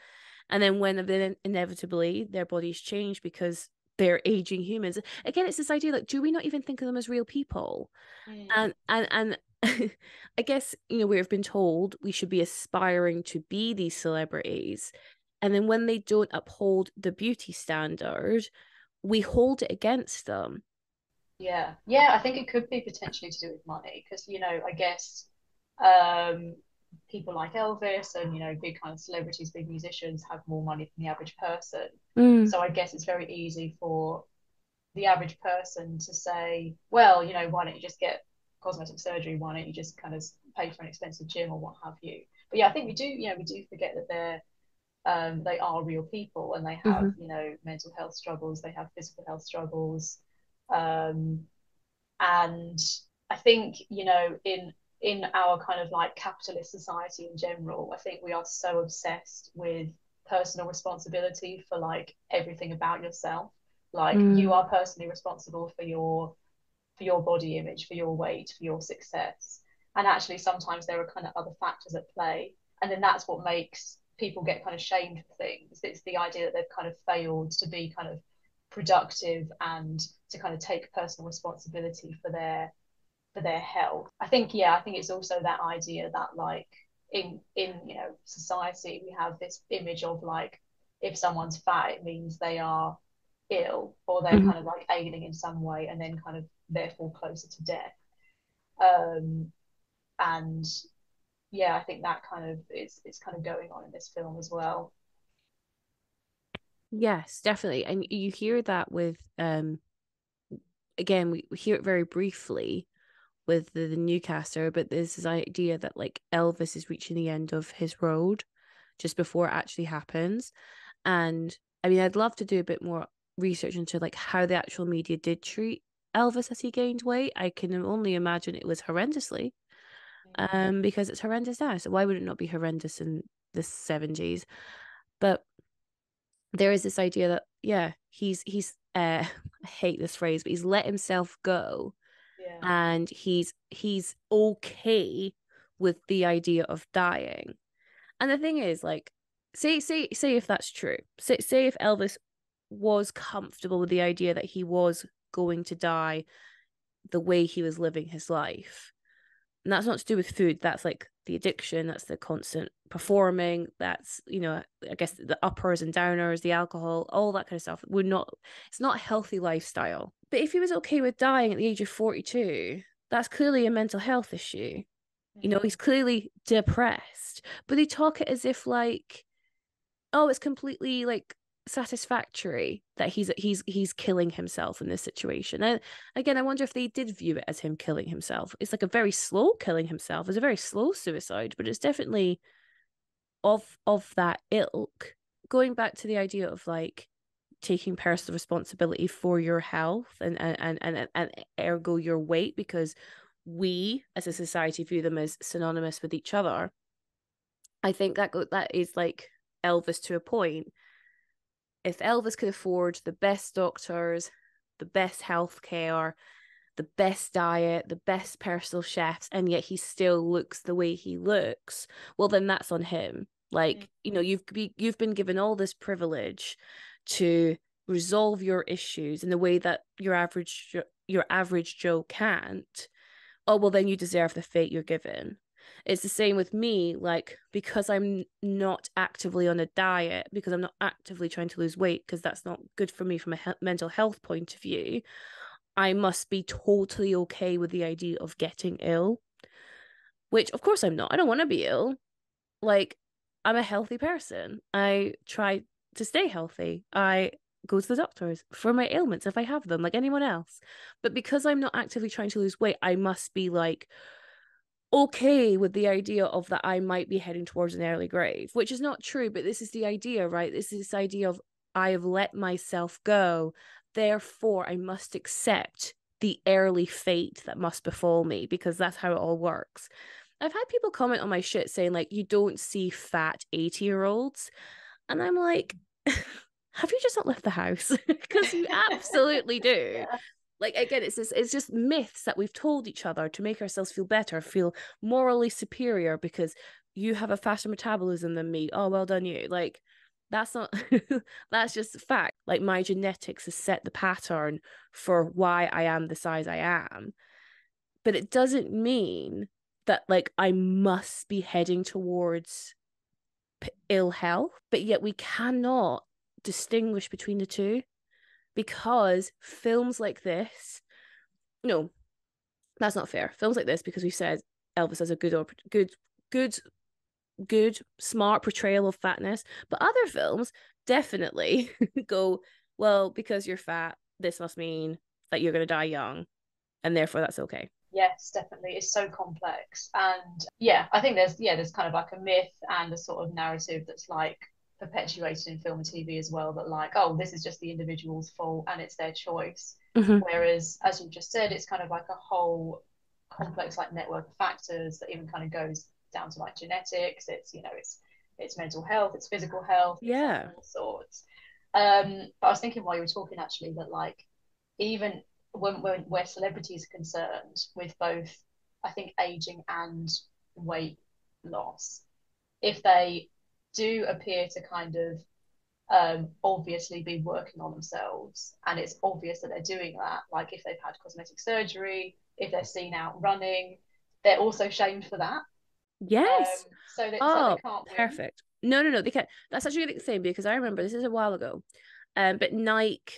And then when then inevitably their bodies change because they're aging humans. Again, it's this idea like, do we not even think of them as real people? Mm. And and and I guess, you know, we've been told we should be aspiring to be these celebrities. And then when they don't uphold the beauty standard, we hold it against them. Yeah, yeah, I think it could be potentially to do with money because you know, I guess um, people like Elvis and you know, big kind of celebrities, big musicians have more money than the average person. Mm. So I guess it's very easy for the average person to say, well, you know, why don't you just get cosmetic surgery? Why don't you just kind of pay for an expensive gym or what have you? But yeah, I think we do, you know, we do forget that they're um, they are real people and they have mm-hmm. you know mental health struggles they have physical health struggles um, and i think you know in in our kind of like capitalist society in general i think we are so obsessed with personal responsibility for like everything about yourself like mm. you are personally responsible for your for your body image for your weight for your success and actually sometimes there are kind of other factors at play and then that's what makes people get kind of shamed for things. It's the idea that they've kind of failed to be kind of productive and to kind of take personal responsibility for their for their health. I think yeah, I think it's also that idea that like in in you know society we have this image of like if someone's fat it means they are ill or they're mm-hmm. kind of like ailing in some way and then kind of therefore closer to death. Um, and yeah, I think that kind of is is kind of going on in this film as well. Yes, definitely. And you hear that with um again, we, we hear it very briefly with the, the Newcaster, but there's this idea that like Elvis is reaching the end of his road just before it actually happens. And I mean I'd love to do a bit more research into like how the actual media did treat Elvis as he gained weight. I can only imagine it was horrendously um, because it's horrendous now. So why would it not be horrendous in the seventies? But there is this idea that yeah, he's he's uh, I hate this phrase, but he's let himself go, yeah. and he's he's okay with the idea of dying. And the thing is, like, say say say if that's true, say say if Elvis was comfortable with the idea that he was going to die the way he was living his life. And that's not to do with food that's like the addiction that's the constant performing that's you know i guess the uppers and downers the alcohol all that kind of stuff would not it's not a healthy lifestyle. But if he was okay with dying at the age of 42 that's clearly a mental health issue. You know he's clearly depressed. But they talk it as if like oh it's completely like satisfactory that he's he's he's killing himself in this situation. And again, I wonder if they did view it as him killing himself. It's like a very slow killing himself. It's a very slow suicide, but it's definitely of of that ilk. Going back to the idea of like taking personal responsibility for your health and and and and, and ergo your weight because we as a society view them as synonymous with each other. I think that go, that is like Elvis to a point if Elvis could afford the best doctors, the best healthcare, the best diet, the best personal chefs, and yet he still looks the way he looks, well, then that's on him. Like, mm. you know, you've be, you've been given all this privilege to resolve your issues in the way that your average your average Joe can't. Oh, well, then you deserve the fate you're given. It's the same with me. Like, because I'm not actively on a diet, because I'm not actively trying to lose weight, because that's not good for me from a he- mental health point of view, I must be totally okay with the idea of getting ill. Which, of course, I'm not. I don't want to be ill. Like, I'm a healthy person. I try to stay healthy. I go to the doctors for my ailments if I have them, like anyone else. But because I'm not actively trying to lose weight, I must be like okay with the idea of that I might be heading towards an early grave, which is not true, but this is the idea, right? This is this idea of I have let myself go. Therefore, I must accept the early fate that must befall me because that's how it all works. I've had people comment on my shit saying, like, you don't see fat 80 year olds. And I'm like, have you just not left the house? Because you absolutely do. Yeah like again it's it's just myths that we've told each other to make ourselves feel better feel morally superior because you have a faster metabolism than me. Oh well done you. Like that's not that's just fact. Like my genetics has set the pattern for why i am the size i am. But it doesn't mean that like i must be heading towards p- ill health but yet we cannot distinguish between the two because films like this, no, that's not fair. Films like this, because we said Elvis has a good good, good, good, smart portrayal of fatness, but other films definitely go, well, because you're fat, this must mean that you're going to die young, and therefore that's okay. Yes, definitely. It's so complex. And yeah, I think there's yeah, there's kind of like a myth and a sort of narrative that's like perpetuated in film and TV as well that like oh this is just the individual's fault and it's their choice. Mm-hmm. whereas as you just said it's kind of like a whole complex like network of factors that even kind of goes down to like genetics. It's you know it's it's mental health it's physical health yeah. all sorts. Um but I was thinking while you were talking actually that like even when, when where celebrities are concerned with both I think aging and weight loss if they do appear to kind of um, obviously be working on themselves, and it's obvious that they're doing that. Like if they've had cosmetic surgery, if they're seen out running, they're also shamed for that. Yes. Um, so that oh, so they can't perfect. Win. No, no, no. They can't. That's actually a good thing because I remember this is a while ago, um, but Nike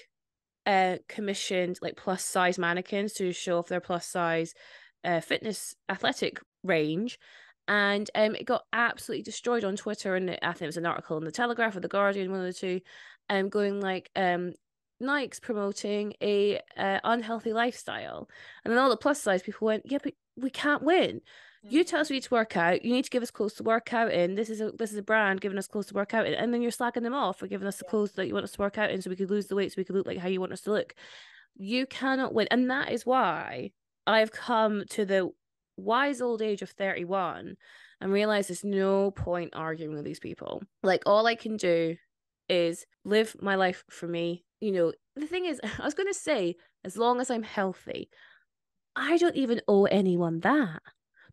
uh commissioned like plus size mannequins to show off their plus size uh fitness athletic range and um, it got absolutely destroyed on Twitter. And I think it was an article in the Telegraph or the Guardian, one of the two, um, going like um, Nike's promoting a uh, unhealthy lifestyle, and then all the plus size people went, yeah, but we can't win. You tell us we need to work out. You need to give us clothes to work out in. This is a this is a brand giving us clothes to work out in, and then you're slacking them off for giving us the clothes that you want us to work out in, so we could lose the weight, so we could look like how you want us to look. You cannot win, and that is why I've come to the wise old age of 31 and realize there's no point arguing with these people. Like, all I can do is live my life for me. You know, the thing is, I was going to say, as long as I'm healthy, I don't even owe anyone that.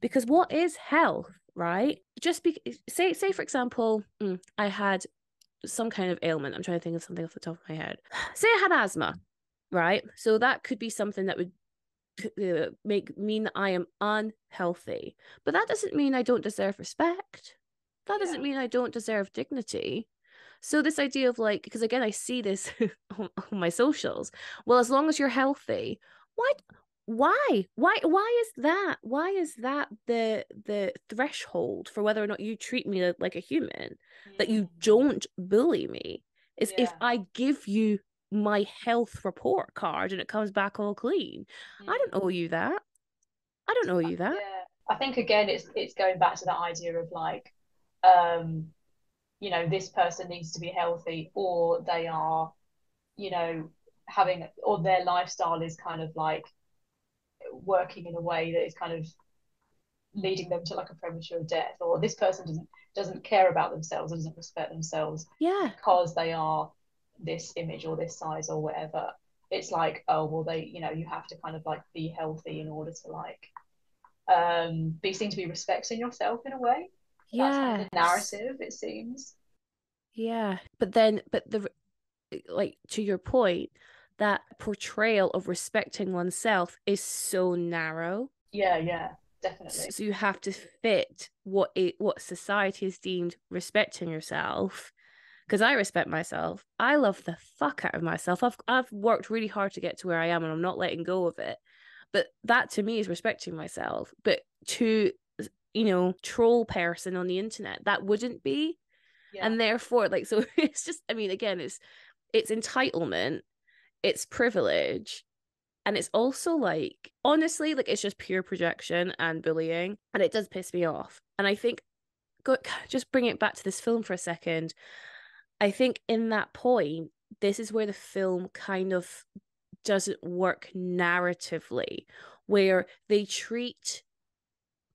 Because what is health, right? Just be say say for example, mm, I had some kind of ailment. I'm trying to think of something off the top of my head. Say I had asthma, right? So that could be something that would uh, make mean that I am unhealthy. But that doesn't mean I don't deserve respect. That doesn't mean I don't deserve dignity. So this idea of like, because again, I see this on, on my socials. Well, as long as you're healthy, what? Why? Why? Why is that? Why is that the the threshold for whether or not you treat me like a human? That you don't bully me is yeah. if I give you my health report card and it comes back all clean. Mm. I don't mm. owe you that. I don't owe you that. Yeah. I think again it's it's going back to that idea of like um you know this person needs to be healthy or they are you know having or their lifestyle is kind of like working in a way that is kind of leading them to like a premature death or this person doesn't doesn't care about themselves doesn't respect themselves yeah because they are this image or this size or whatever it's like oh well they you know you have to kind of like be healthy in order to like um be seen to be respecting yourself in a way. Yeah kind of narrative it seems. Yeah but then but the like to your point that portrayal of respecting oneself is so narrow. Yeah yeah definitely. So you have to fit what it what society has deemed respecting yourself because I respect myself. I love the fuck out of myself. I've I've worked really hard to get to where I am and I'm not letting go of it. But that to me is respecting myself. But to you know, troll person on the internet, that wouldn't be. Yeah. And therefore, like so it's just I mean, again, it's it's entitlement, it's privilege, And it's also like, honestly, like it's just pure projection and bullying. And it does piss me off. And I think, go, just bring it back to this film for a second. I think in that point, this is where the film kind of doesn't work narratively, where they treat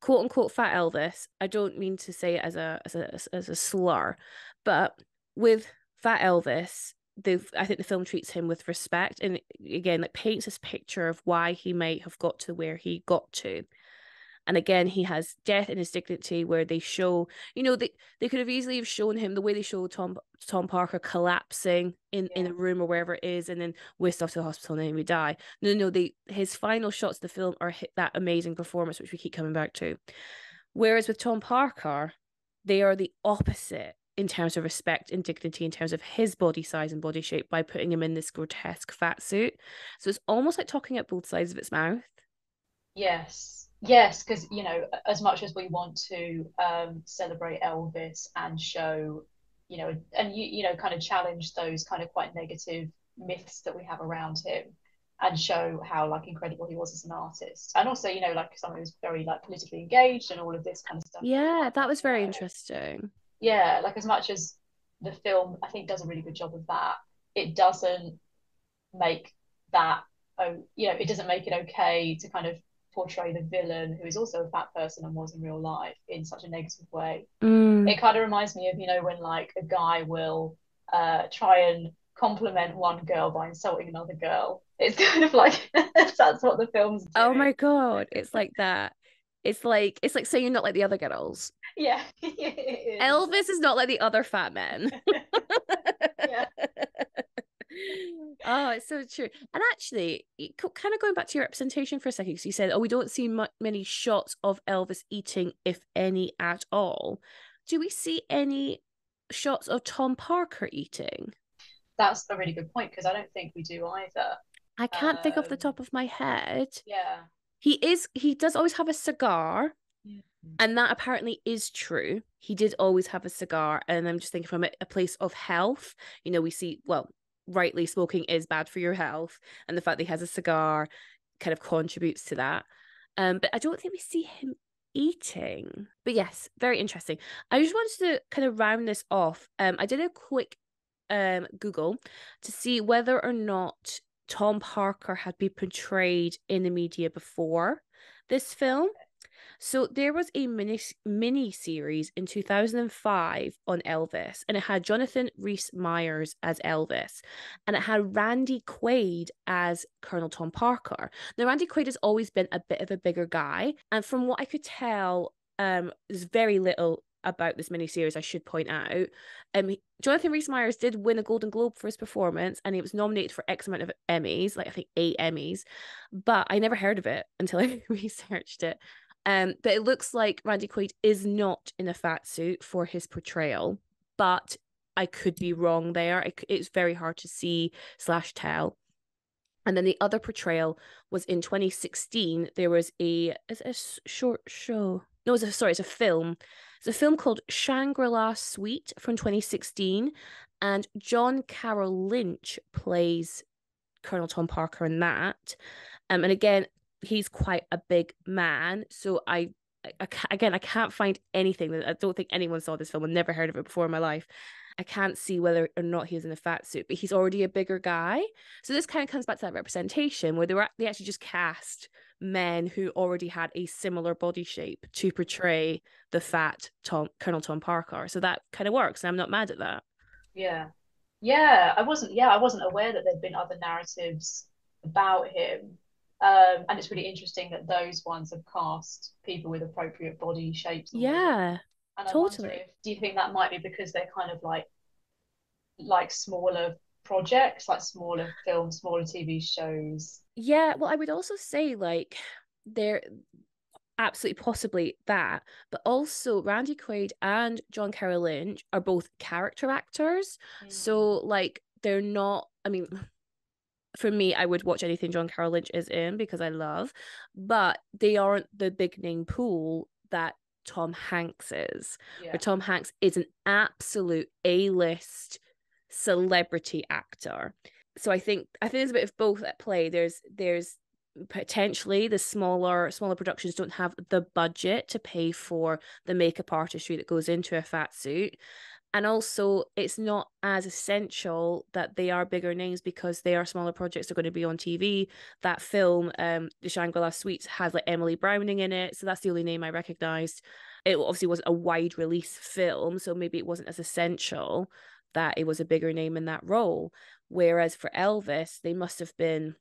quote unquote fat Elvis. I don't mean to say it as a as a as a slur, but with fat Elvis, the I think the film treats him with respect and again like paints this picture of why he might have got to where he got to. And again, he has death in his dignity, where they show, you know, they, they could have easily have shown him the way they show Tom Tom Parker collapsing in, yeah. in a room or wherever it is, and then whisked off to the hospital and then we die. No, no, they his final shots of the film are hit that amazing performance, which we keep coming back to. Whereas with Tom Parker, they are the opposite in terms of respect and dignity in terms of his body size and body shape by putting him in this grotesque fat suit. So it's almost like talking at both sides of its mouth. Yes. Yes, because you know, as much as we want to um, celebrate Elvis and show, you know, and you you know, kind of challenge those kind of quite negative myths that we have around him, and show how like incredible he was as an artist, and also you know, like someone who's very like politically engaged and all of this kind of stuff. Yeah, that was very interesting. Yeah, like as much as the film I think does a really good job of that, it doesn't make that oh you know it doesn't make it okay to kind of portray the villain who is also a fat person and was in real life in such a negative way. Mm. It kind of reminds me of you know when like a guy will uh, try and compliment one girl by insulting another girl. It's kind of like that's what the film's. Doing. Oh my god, it's like that. It's like it's like saying you're not like the other girls. Yeah. Elvis is not like the other fat men. yeah. Oh, it's so true. And actually, kind of going back to your representation for a second, because you said, "Oh, we don't see many shots of Elvis eating, if any at all." Do we see any shots of Tom Parker eating? That's a really good point because I don't think we do either. I can't um, think off the top of my head. Yeah. He is. He does always have a cigar. Yeah. And that apparently is true. He did always have a cigar. And I'm just thinking from a, a place of health, you know, we see, well, rightly smoking is bad for your health. And the fact that he has a cigar kind of contributes to that. Um, but I don't think we see him eating. But yes, very interesting. I just wanted to kind of round this off. Um, I did a quick um Google to see whether or not Tom Parker had been portrayed in the media before this film. So there was a mini mini series in 2005 on Elvis, and it had Jonathan Rhys Meyers as Elvis, and it had Randy Quaid as Colonel Tom Parker. Now Randy Quaid has always been a bit of a bigger guy, and from what I could tell, um, there's very little about this miniseries, I should point out. Um, Jonathan Rhys Meyers did win a Golden Globe for his performance, and he was nominated for X amount of Emmys, like I think eight Emmys, but I never heard of it until I researched it. Um, but it looks like Randy Quaid is not in a fat suit for his portrayal, but I could be wrong there. it's very hard to see slash tell. And then the other portrayal was in 2016. There was a, a short show. No, it's a sorry, it's a film. It's a film called Shangri La Suite from 2016, and John Carroll Lynch plays Colonel Tom Parker in that. Um, and again, he's quite a big man. So I, I, again, I can't find anything that I don't think anyone saw this film. I've never heard of it before in my life. I can't see whether or not he's in a fat suit, but he's already a bigger guy. So this kind of comes back to that representation where they were they actually just cast men who already had a similar body shape to portray the fat Tom Colonel Tom Parker. So that kind of works, and I'm not mad at that. Yeah, yeah. I wasn't. Yeah, I wasn't aware that there'd been other narratives about him. Um, and it's really interesting that those ones have cast people with appropriate body shapes. Yeah, and totally. If, do you think that might be because they're kind of like like smaller projects, like smaller films, smaller TV shows? Yeah, well, I would also say like they're absolutely possibly that, but also Randy Quaid and John Carroll Lynch are both character actors. Mm. So like they're not. I mean for me, I would watch anything John Carroll Lynch is in because I love, but they aren't the big name pool that Tom Hanks is. Yeah. Where Tom Hanks is an absolute A list celebrity actor. So I think I think there's a bit of both at play. There's there's potentially the smaller smaller productions don't have the budget to pay for the makeup artistry that goes into a fat suit and also it's not as essential that they are bigger names because they are smaller projects they're going to be on tv that film um the shangri-la suites has like emily browning in it so that's the only name i recognized. It obviously wasn't a wide release film so maybe it wasn't as essential that it was a bigger name in that role. Whereas for elvis they must have been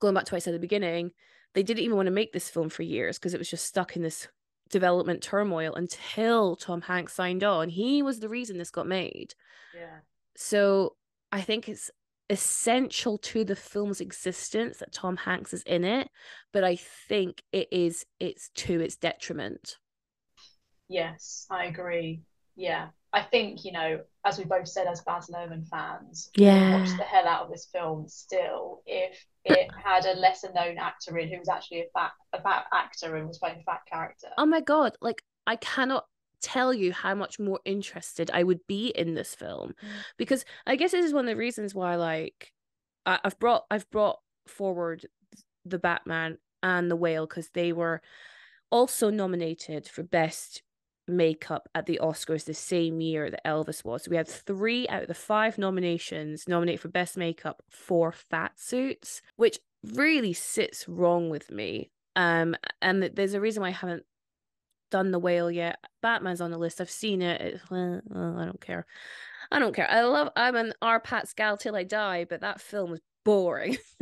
going back to what i said at the beginning they didn't even want to make this film for years because it was just stuck in this development turmoil until Tom Hanks signed on. He was the reason this got made. Yeah. So I think it's essential to the film's existence that Tom Hanks is in it, but I think it is it's to its detriment. Yes, I agree. Yeah. I think, you know, as we both said as Baz Luhrmann fans, yeah. watched the hell out of this film still if it had a lesser known actor in who was actually a fat a fat actor and was playing a fat character. Oh my god, like I cannot tell you how much more interested I would be in this film. Mm. Because I guess this is one of the reasons why like I, I've brought I've brought forward the Batman and the Whale because they were also nominated for best makeup at the Oscars the same year that Elvis was. So we had three out of the five nominations nominated for best makeup for fat suits, which really sits wrong with me. Um, and there's a reason why I haven't done the whale yet. Batman's on the list. I've seen it. it well, I don't care. I don't care. I love. I'm an R. Pat's gal till I die, but that film was boring.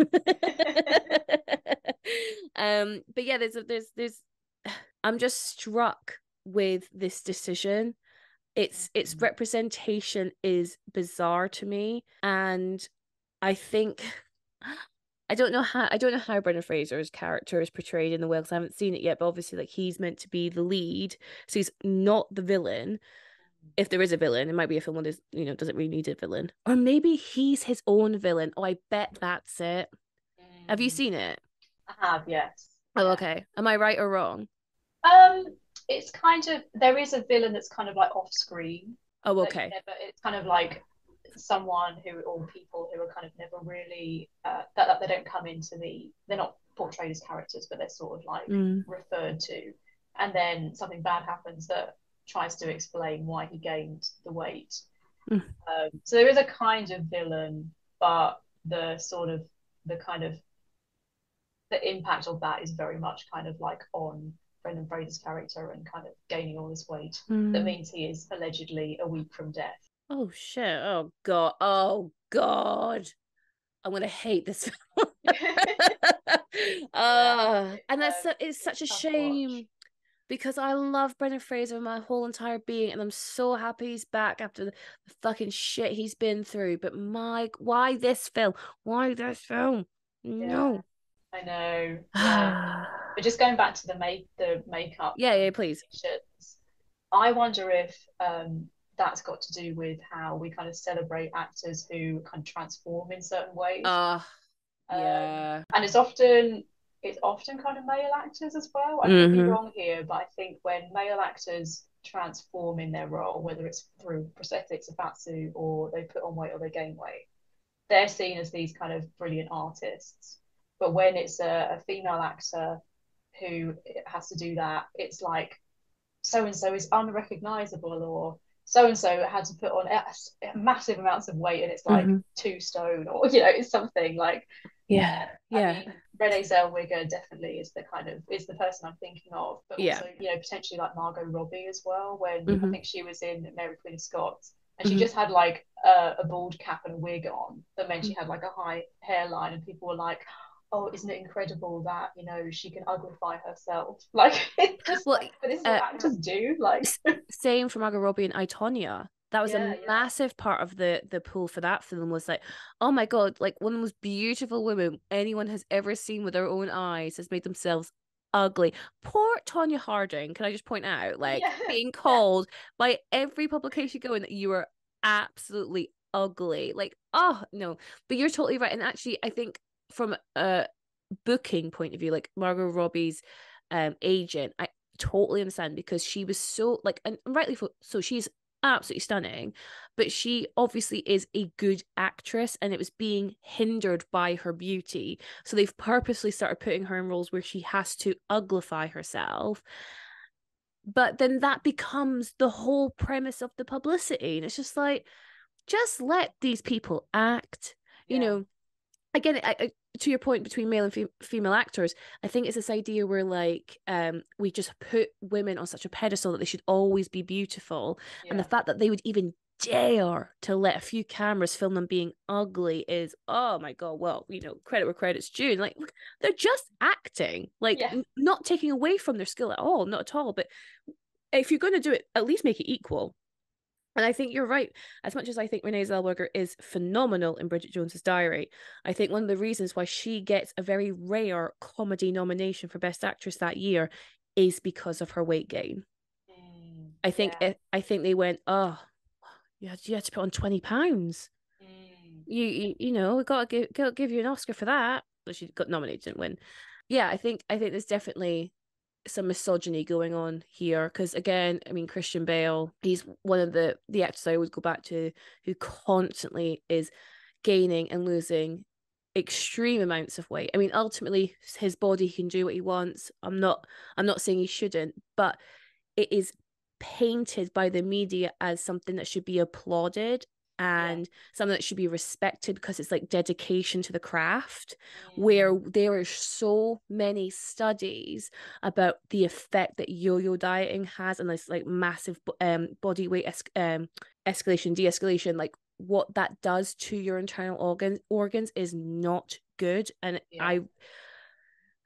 um, but yeah, there's a, there's there's. I'm just struck with this decision. Its its mm-hmm. representation is bizarre to me and i think i don't know how i don't know how brendan fraser's character is portrayed in the whales i haven't seen it yet but obviously like he's meant to be the lead so he's not the villain. If there is a villain it might be a film that is you know doesn't really need a villain. Or maybe he's his own villain. Oh i bet that's it. Have you mm. seen it? I have yes. Oh okay. Am i right or wrong? Um it's kind of there is a villain that's kind of like off screen. Oh, okay. But it's kind of like someone who or people who are kind of never really uh, that, that they don't come into the they're not portrayed as characters, but they're sort of like mm. referred to. And then something bad happens that tries to explain why he gained the weight. Mm. Um, so there is a kind of villain, but the sort of the kind of the impact of that is very much kind of like on Brendan Fraser's character and kind of gaining all this weight. Mm. That means he is allegedly a week from death. Oh shit! Oh god! Oh god! I'm gonna hate this film. uh, and that's um, it's such a shame watch. because I love Brendan Fraser with my whole entire being, and I'm so happy he's back after the, the fucking shit he's been through. But Mike, why this film? Why this film? No. I know. Yeah. but just going back to the make the makeup. Yeah, yeah, please. I wonder if um, that's got to do with how we kind of celebrate actors who kind of transform in certain ways. Ah, uh, um, yeah. And it's often it's often kind of male actors as well. I could mm-hmm. be wrong here, but I think when male actors transform in their role, whether it's through prosthetics, a fat suit, or they put on weight or they gain weight, they're seen as these kind of brilliant artists. But when it's a, a female actor who has to do that, it's like so and so is unrecognizable or so and so had to put on massive amounts of weight and it's like mm-hmm. two stone or you know it's something like yeah yeah I mean, Renee Zellweger definitely is the kind of is the person I'm thinking of but yeah. also you know potentially like Margot Robbie as well when mm-hmm. I think she was in Mary Queen of Scots and she mm-hmm. just had like a, a, bald cap and wig on that meant she mm. had like a high hairline and people were like oh, isn't it incredible that you know she can uglify herself? Like, just, well, but this is what uh, actors do. Like, same for Margot Robbie and I, Tonya. That was yeah, a yeah. massive part of the the pool for that film. Was like, oh my god, like one of the most beautiful women anyone has ever seen with their own eyes has made themselves ugly. Poor Tonya Harding. Can I just point out, like, yeah. being called by every publication going that you were absolutely ugly. Like, oh no, but you're totally right. And actually, I think from a booking point of view, like Margot Robbie's um agent, I totally understand because she was so like and rightly so she's absolutely stunning. But she obviously is a good actress and it was being hindered by her beauty. So they've purposely started putting her in roles where she has to uglify herself. But then that becomes the whole premise of the publicity. And it's just like, just let these people act. You Yeah. know, again, I, I, to your point between male and fe- female actors, I think it's this idea where like um we just put women on such a pedestal that they should always be beautiful, and the fact that they would even dare to let a few cameras film them being ugly is oh my god. Well, you know, credit where credit's due. Like they're just acting, like Yeah. n- not taking away from their skill at all, not at all. But if you're going to do it, at least make it equal. And I think you're right. As much as I think Renee Zellweger is phenomenal in Bridget Jones's Diary, I think one of the reasons why she gets a very rare comedy nomination for Best Actress that year is because of her weight gain. Mm, I think yeah. it, I think they went, oh, you had, you had to put on twenty pounds. Mm, You, you you know we got to give got give you an Oscar for that. But she got nominated, didn't win. Yeah, I think I think there's definitely some misogyny going on here because again i mean christian bale he's one of the the actors i always go back to who constantly is gaining and losing extreme amounts of weight. I mean ultimately his body can do what he wants. I'm not i'm not saying he shouldn't but it is painted by the media as something that should be applauded and something that should be respected because it's like dedication to the craft where mm, there are so many studies about the effect that yo-yo dieting has and this like massive um body weight es- um escalation de-escalation like what that does to your internal organs organs is not good and Yeah. i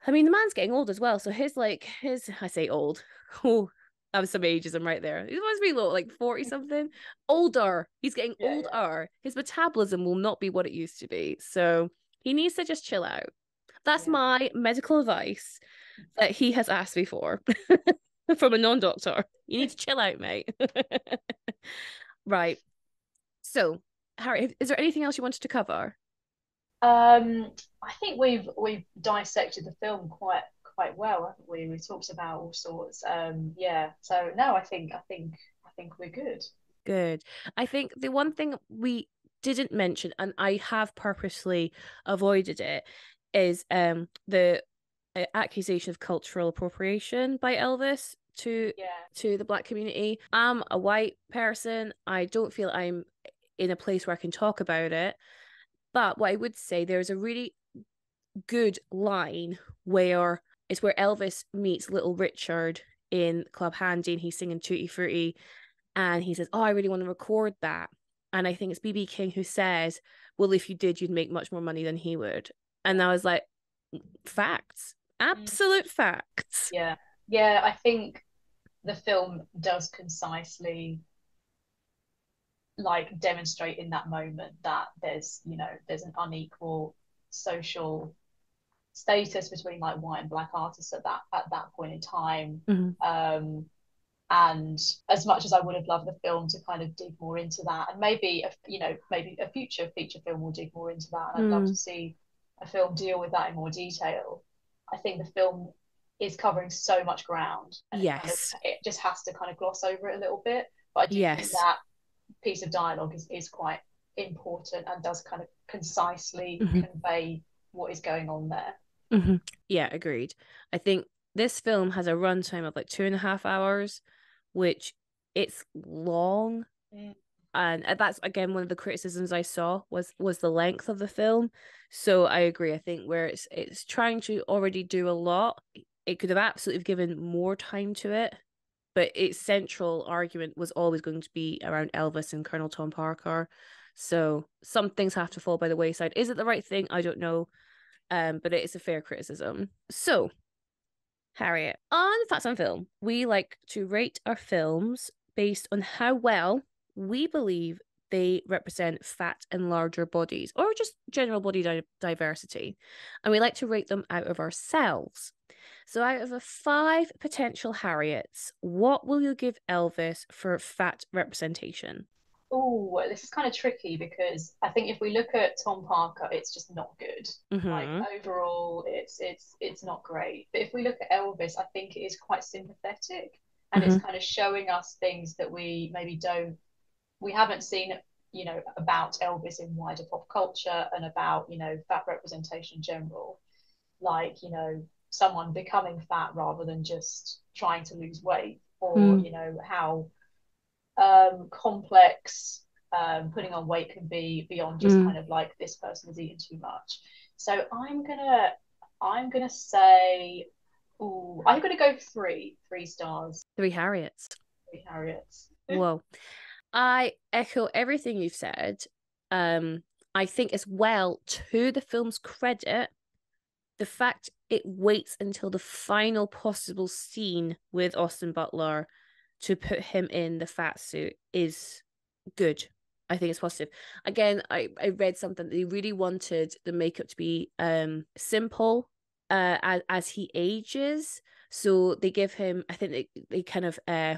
i mean the man's getting old as well so his like his i say old oh Have some ageism right there. He must be low, like 40 something. Older. He's getting Yeah, yeah. older. His metabolism will not be what it used to be. So he needs to just chill out. That's Yeah. my medical advice that he has asked me for from a non-doctor. You need to chill out, mate. right. So, Harry, is there anything else you wanted to cover? Um, I think we've we've dissected the film quite quite well, haven't we? We've talked about all sorts. Um, yeah. So no, I think I think I think we're good. Good. I think the one thing we didn't mention, and I have purposely avoided it, is um the uh, accusation of cultural appropriation by Elvis to Yeah. to the black community. I'm a white person. I don't feel I'm in a place where I can talk about it. But what I would say there's a really good line where it's where Elvis meets Little Richard in Club Handy and he's singing Tutti Frutti and he says, Oh, I really want to record that. And I think it's BB King who says, Well, if you did, you'd make much more money than he would. And I was like, Facts, mm. absolute facts. Yeah. Yeah. I think the film does concisely like demonstrate in that moment that there's you know there's an unequal social status between like white and black artists at that at that point in time Mhm. um and as much as I would have loved the film to kind of dig more into that and maybe a, you know maybe a future feature film will dig more into that and I'd love Mm. to see a film deal with that in more detail I think the film is covering so much ground and it, kind of, Yes. it just has to kind of gloss over it a little bit but I do think Yes. that piece of dialogue is, is quite important and does kind of concisely Mhm. convey what is going on there Mhm. Yeah, agreed. I think this film has a runtime of like two and a half hours, which it's long. Mm. And that's again one of the criticisms I saw was was the length of the film. So I agree. I think where it's it's trying to already do a lot, it could have absolutely given more time to it. But its central argument was always going to be around Elvis and Colonel Tom Parker. So some things have to fall by the wayside. Is it the right thing? I don't know um, but it is a fair criticism. So, Harriet, on Fats on Film, we like to rate our films based on how well we believe they represent fat and larger bodies or just general body di- diversity. And we like to rate them out of ourselves. So, out of a five potential Harriets, what will you give Elvis for fat representation? Oh, this is kind of tricky because I think if we look at Tom Parker, it's just not good. Like Mhm. overall, it's it's it's not great. But if we look at Elvis, I think it is quite sympathetic and mm-hmm. it's kind of showing us things that we maybe don't we haven't seen you know about Elvis in wider pop culture and about you know fat representation in general like you know someone becoming fat rather than just trying to lose weight or mm. you know how um, complex um, putting on weight can be beyond just mm. kind of like this person is eating too much. So i'm gonna i'm gonna say ooh, i'm gonna go three three stars. Three harriets. Three harriets. Whoa. I echo everything you've said. Um i think as well to the film's credit the fact it waits until the final possible scene with Austin Butler to put him in the fat suit is good. I think it's positive. Again, I, I read something that they really wanted the makeup to be um simple uh as, as he ages. So they give him I think they, they kind of uh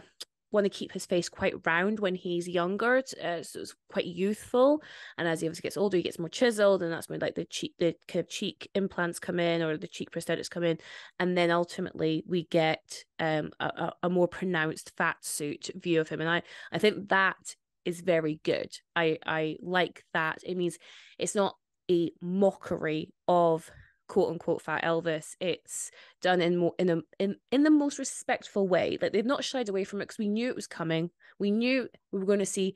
want to keep his face quite round when he's younger, uh, so it's quite youthful. And as he obviously gets older, he gets more chiseled, and that's when like the cheek, the kind of cheek implants come in, or the cheek prosthetics come in, and then ultimately we get um a, a more pronounced fat suit view of him. And I I think that is very good. I I like that. It means it's not a mockery of quote unquote fat Elvis. It's done in more in a in in the most respectful way. Like they've not shied away from it because we knew it was coming. We knew we were going to see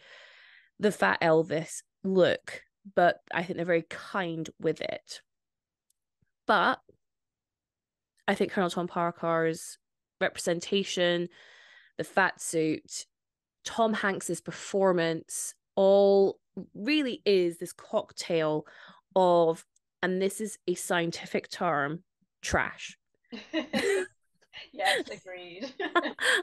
the fat Elvis look, but I think they're very kind with it. But I think Colonel Tom Parker's representation, the fat suit, Tom Hanks's performance, all really is this cocktail of and this is a scientific term, trash. yes, agreed.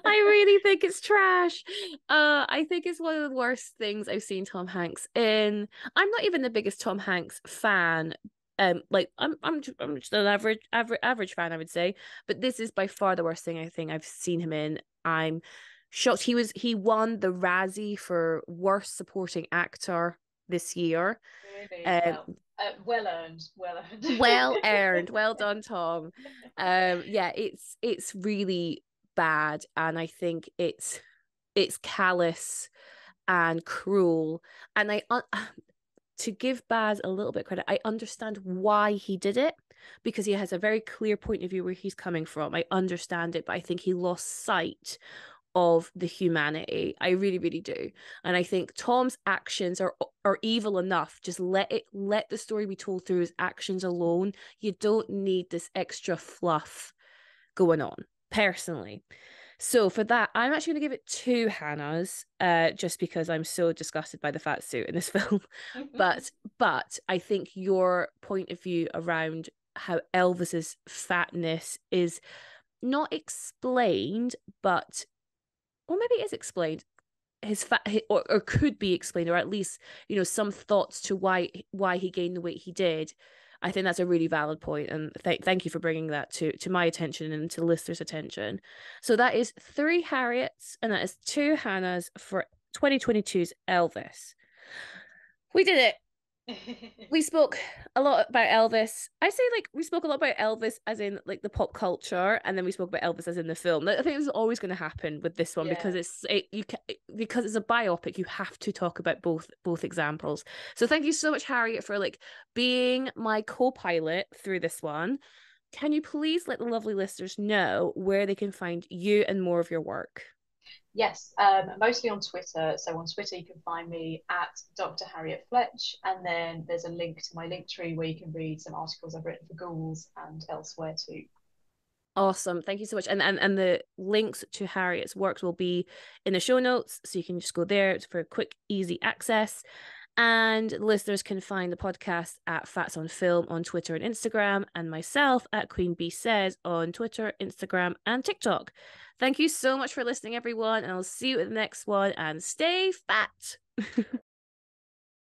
I really think it's trash. Uh, I think it's one of the worst things I've seen Tom Hanks in. I'm not even the biggest Tom Hanks fan. Um, like I'm, I'm, I'm just an average, average, average fan, I would say. But this is by far the worst thing I think I've seen him in. I'm shocked. He was, he won the Razzie for worst supporting actor this year. Really? Um, uh, well earned, well earned. well earned. Well done, Tom. Um, yeah, it's it's really bad, and I think it's it's callous and cruel. And I, uh, to give Baz a little bit credit, I understand why he did it because he has a very clear point of view where he's coming from. I understand it, but I think he lost sight of the humanity. I really, really do. And I think Tom's actions are are evil enough. Just let it let the story be told through his actions alone. You don't need this extra fluff going on, personally. So for that, I'm actually going to give it two Hannahs, uh, just because I'm so disgusted by the fat suit in this film. but but I think your point of view around how Elvis's fatness is not explained, but or maybe it is explained his fat or, or could be explained or at least you know some thoughts to why why he gained the weight he did. I think that's a really valid point and th- thank you for bringing that to to my attention and to listeners attention. So that is three harriets and that is two hannahs for 2022's elvis. We did it we spoke a lot about Elvis. I say like we spoke a lot about Elvis as in like the pop culture, and then we spoke about Elvis as in the film. I think it's always going to happen with this one yeah. because it's it, you can, because it's a biopic. You have to talk about both both examples. So thank you so much, Harriet, for like being my co-pilot through this one. Can you please let the lovely listeners know where they can find you and more of your work? Yes, um, mostly on Twitter. So on Twitter, you can find me at Dr. Harriet Fletch, and then there's a link to my link tree where you can read some articles I've written for Ghouls and elsewhere too. Awesome. Thank you so much. And, and and the links to Harriet's works will be in the show notes. So you can just go there for quick, easy access. And listeners can find the podcast at Fats on Film on Twitter and Instagram, and myself at Queen Bee Says on Twitter, Instagram, and TikTok. Thank you so much for listening, everyone, and I'll see you at the next one. And stay fat.